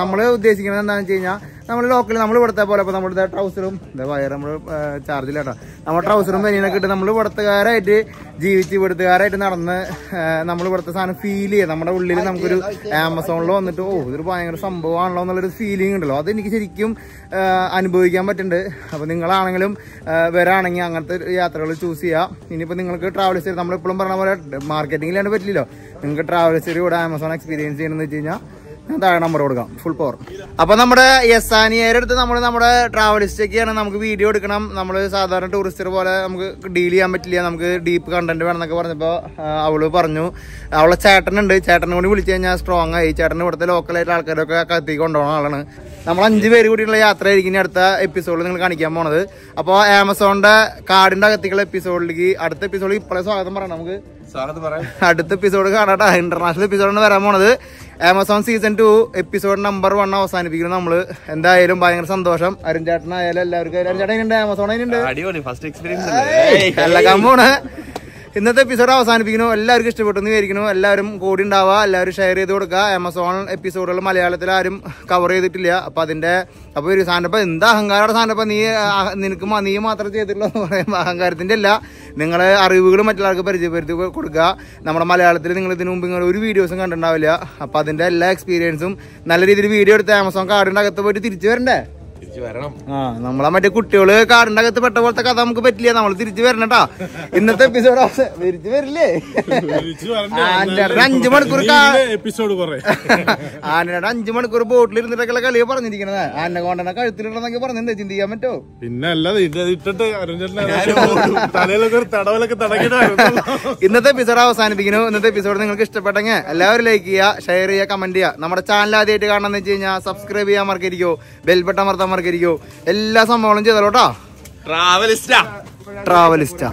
നമ്മൾ ഉദ്ദേശിക്കുന്നത് എന്താണെന്ന് വെച്ച് കഴിഞ്ഞാൽ നമ്മൾ ലോക്കൽ നമ്മൾ ഇവിടുത്തെ പോലെ അപ്പോൾ നമ്മുടെ ട്രൗസറും വയർ നമ്മൾ ചാർജ് കേട്ടോ നമ്മുടെ ട്രൗസറും ബനിയനൊക്കെ ഇട്ട് നമ്മൾ ഇവിടുത്തുകാരായിട്ട് ജീവിച്ച് ഇവിടുത്തുകാരായിട്ട് നടന്ന് നമ്മൾ ഇവിടുത്തെ സാധനം ഫീൽ ചെയ്യുക നമ്മുടെ ഉള്ളിൽ നമുക്കൊരു ആമസോണിൽ വന്നിട്ട് ഓ ഇതൊരു ഭയങ്കര സംഭവമാണല്ലോ എന്നുള്ളൊരു ഫീലിംഗ് ഉണ്ടല്ലോ. അതെനിക്ക് ശരിക്കും അനുഭവിക്കാൻ പറ്റുന്നുണ്ട്. അപ്പോൾ നിങ്ങളാണെങ്കിലും വരാണെങ്കിൽ അങ്ങനത്തെ യാത്രകൾ ചൂസ് ചെയ്യുക ഇനിയിപ്പോൾ നിങ്ങൾക്ക് ട്രാവൽസ് നമ്മളിപ്പോഴും പറഞ്ഞ പോലെ മാർക്കറ്റിങ്ങിലാണ് പറ്റില്ലല്ലോ. നിങ്ങൾക്ക് ട്രാവലേഴ്സ് കൂടെ ആമസോൺ എക്സ്പീരിയൻസ് ചെയ്യണമെന്ന് വെച്ച് കഴിഞ്ഞാൽ താഴെ നമ്പർ കൊടുക്കാം. ഫുൾ പവർ അപ്പൊ നമ്മുടെ യസാനിയരുടെ അടുത്ത് നമ്മൾ നമ്മുടെ ട്രാവലിസ്റ്റൊക്കെയാണ് നമുക്ക് വീഡിയോ എടുക്കണം. നമ്മൾ സാധാരണ ടൂറിസ്റ്റർ പോലെ നമുക്ക് ഡീൽ ചെയ്യാൻ പറ്റില്ല. നമുക്ക് ഡീപ്പ് കണ്ടന്റ് വേണമെന്നൊക്കെ പറഞ്ഞപ്പോൾ അവൾ പറഞ്ഞു. അവളെ ചേട്ടനുണ്ട്. ചേട്ടനെ കൂടി വിളിച്ചു കഴിഞ്ഞാൽ സ്ട്രോങ് ആയി ചേട്ടൻ ഇവിടുത്തെ ലോക്കലായിട്ട് ആൾക്കാരൊക്കെ കത്തി കൊണ്ടുപോകുന്ന ആളാണ്. നമ്മൾ അഞ്ച് പേര് കൂടിയുള്ള യാത്രയായിരിക്കും അടുത്ത എപ്പിസോഡിൽ നിങ്ങൾ കാണിക്കാൻ പോണത്. അപ്പോൾ ആമസോണിന്റെ കാടിന്റെ അകത്തേക്കുള്ള എപ്പിസോഡിലേക്ക് അടുത്ത എപ്പിസോഡിൽ ഇപ്പോഴേ സ്വാഗതം പറയണം നമുക്ക്. അടുത്ത എപ്പിസോഡ് കാണാട്ടാ. ഇന്റർനാഷണൽ എപ്പിസോഡാണ് വരാൻ പോണത്. Amazon season two episode number one അവസാനിപ്പിക്കുന്നു നമ്മൾ. എന്തായാലും ഭയങ്കര സന്തോഷം. അരുൺ ചേട്ടനായാലും എല്ലാവർക്കും അരുൺ ചേട്ടൻ ആമസോൺ അതിനുണ്ട് എല്ലാ കമ്പോണ് ഇന്നത്തെ എപ്പിസോഡ് അവസാനിപ്പിക്കുന്നു. എല്ലാവർക്കും ഇഷ്ടപ്പെട്ടെന്ന് വിചാരിക്കുന്നു. എല്ലാവരും കൂടി ഉണ്ടാവുക എല്ലാവരും ഷെയർ ചെയ്ത് കൊടുക്കുക. ആമസോൺ എപ്പിസോഡുകൾ മലയാളത്തിൽ ആരും കവർ ചെയ്തിട്ടില്ല. അപ്പം അതിന്റെ അപ്പോൾ ഒരു സാധനം എന്താ അഹങ്കാരമുടെ സാധനം? നീ നിനക്ക് നീ മാത്രം ചെയ്തിട്ടുള്ളൂ എന്ന് പറയുമ്പോൾ അഹങ്കാരത്തിന്റെ അല്ല നിങ്ങളെ അറിവുകൾ മറ്റുള്ളവർക്ക് പരിചയപ്പെടുത്തി കൊടുക്കുക. നമ്മുടെ മലയാളത്തിൽ നിങ്ങൾ ഇതിനു മുമ്പ് നിങ്ങൾ ഒരു വീഡിയോസും കണ്ടിട്ടുണ്ടാവില്ല. അപ്പോൾ അതിന്റെ എല്ലാ എക്സ്പീരിയൻസും നല്ല രീതിയിൽ വീഡിയോ എടുത്ത് ആമസോൺ കാർഡിന്റെ അകത്ത് പോയിട്ട് തിരിച്ചു വരണ്ടേ? ആ നമ്മളെ മറ്റേ കുട്ടികൾ കാടിന്റെ അകത്ത് പെട്ട പോലത്തെ കഥ നമുക്ക് പറ്റില്ല. നമ്മൾ തിരിച്ചു വരണട്ടാ ഇന്നത്തെ എപ്പിസോഡ് തിരിച്ചു വരില്ലേ? ആന്റെ ഒരു അഞ്ചു മണിക്കൂർ എപ്പിസോഡ് കുറെ. ആനയുടെ അഞ്ചു മണിക്കൂർ ബോട്ടിൽ ഇരുന്നിട്ടൊക്കെ കളിയെ പറഞ്ഞിരിക്കണത് ആന കൊണ്ടനെ കഴുത്തിലിടണമെന്നൊക്കെ പറഞ്ഞിട്ടുണ്ട് ചിന്തിക്കാൻ പറ്റോ? പിന്നെ അല്ലാതെ ഇട്ടിട്ട് ഇന്നത്തെ എപ്പിസോഡ് അവസാനിപ്പിക്കുന്നു. ഇന്നത്തെ എപ്പിസോഡ് നിങ്ങൾക്ക് ഇഷ്ടപ്പെട്ടെങ്കിൽ എല്ലാവരും ലൈക്ക് ചെയ്യുക ഷെയർ ചെയ്യുക കമന്റ് ചെയ്യുക. നമ്മുടെ ചാനൽ ആദ്യമായിട്ട് കാണണമെന്ന് വെച്ച് കഴിഞ്ഞാൽ സബ്സ്ക്രൈബ് ചെയ്യാൻ മറക്കരിക്കോ ബെൽബട്ടം അമർത്താൻ മറക്കരിക്കോ എല്ലാ സംഭവങ്ങളും ചെയ്തോട്ടോ ട്രാവലിസ്റ്റാ ട്രാവലിസ്റ്റാ